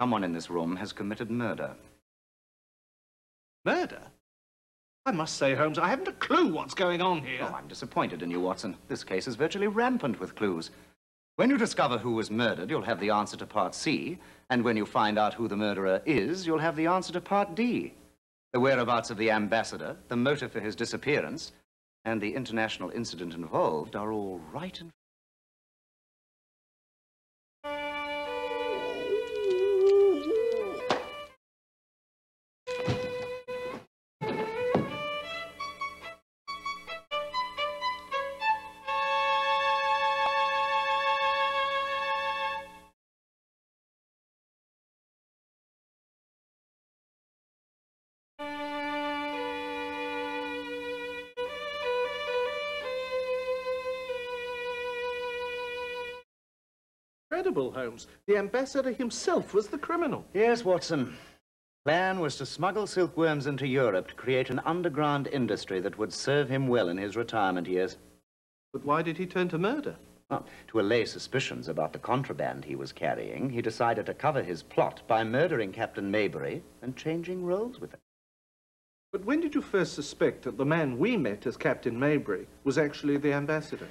someone in this room has committed murder. Murder? I must say, Holmes, I haven't a clue what's going on here. Oh, I'm disappointed in you, Watson. This case is virtually rampant with clues. When you discover who was murdered, you'll have the answer to part C. And when you find out who the murderer is, you'll have the answer to part D. The whereabouts of the ambassador, the motive for his disappearance, and the international incident involved are all right in Holmes. The ambassador himself was the criminal. Yes, Watson. Plan was to smuggle silkworms into Europe to create an underground industry that would serve him well in his retirement years. But why did he turn to murder? Well, to allay suspicions about the contraband he was carrying, he decided to cover his plot by murdering Captain Maybury and changing roles with him. But when did you first suspect that the man we met as Captain Maybury was actually the ambassador?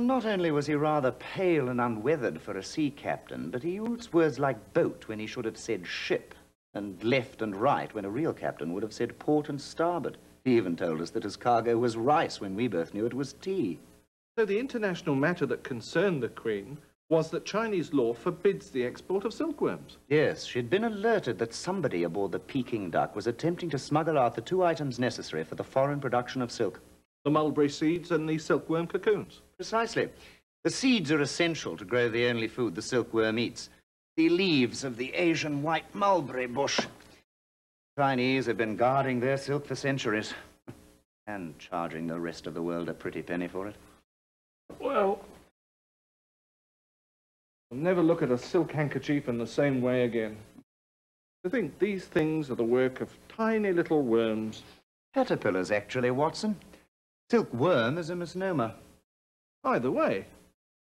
Well, not only was he rather pale and unweathered for a sea captain, but he used words like boat when he should have said ship, and left and right when a real captain would have said port and starboard. He even told us that his cargo was rice when we both knew it was tea. So the international matter that concerned the Queen was that Chinese law forbids the export of silkworms. Yes, she'd been alerted that somebody aboard the Peking duck was attempting to smuggle out the two items necessary for the foreign production of silk. The mulberry seeds and the silkworm cocoons. Precisely. The seeds are essential to grow the only food the silkworm eats. The leaves of the Asian white mulberry bush. Chinese have been guarding their silk for centuries. And charging the rest of the world a pretty penny for it. Well, I'll never look at a silk handkerchief in the same way again. To think these things are the work of tiny little worms. Caterpillars, actually, Watson. Silkworm is a misnomer. Either way,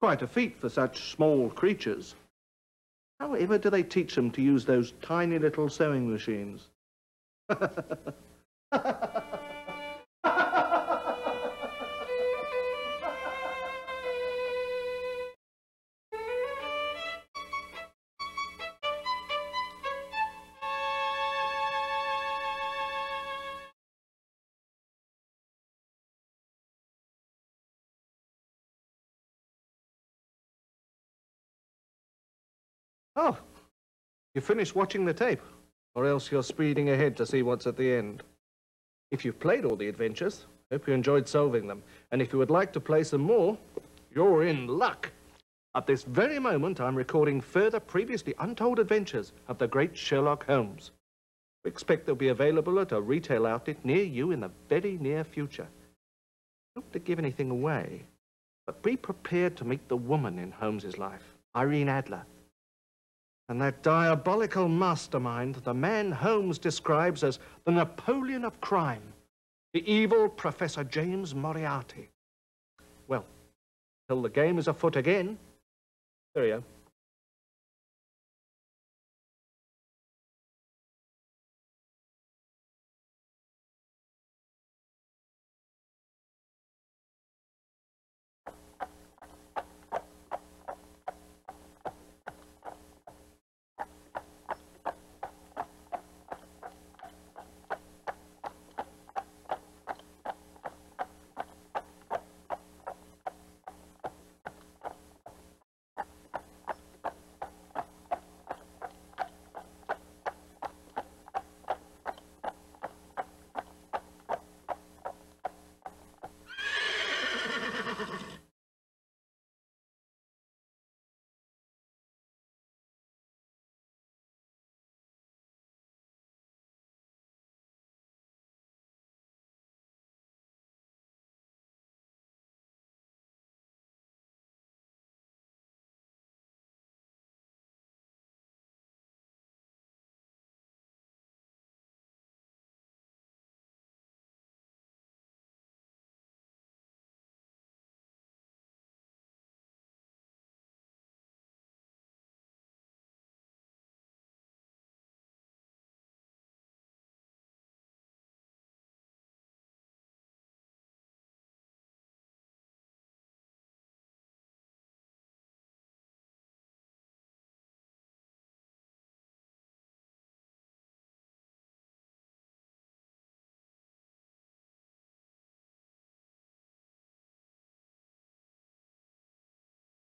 quite a feat for such small creatures. However do they teach them to use those tiny little sewing machines? Oh, you finished watching the tape, or else you're speeding ahead to see what's at the end. If you've played all the adventures, hope you enjoyed solving them. And if you would like to play some more, you're in luck. At this very moment, I'm recording further previously untold adventures of the great Sherlock Holmes. We expect they'll be available at a retail outlet near you in the very near future. Not to give anything away, but be prepared to meet the woman in Holmes's life, Irene Adler. And that diabolical mastermind, the man Holmes describes as the Napoleon of crime, the evil Professor James Moriarty. Well, till the game is afoot again, cheerio.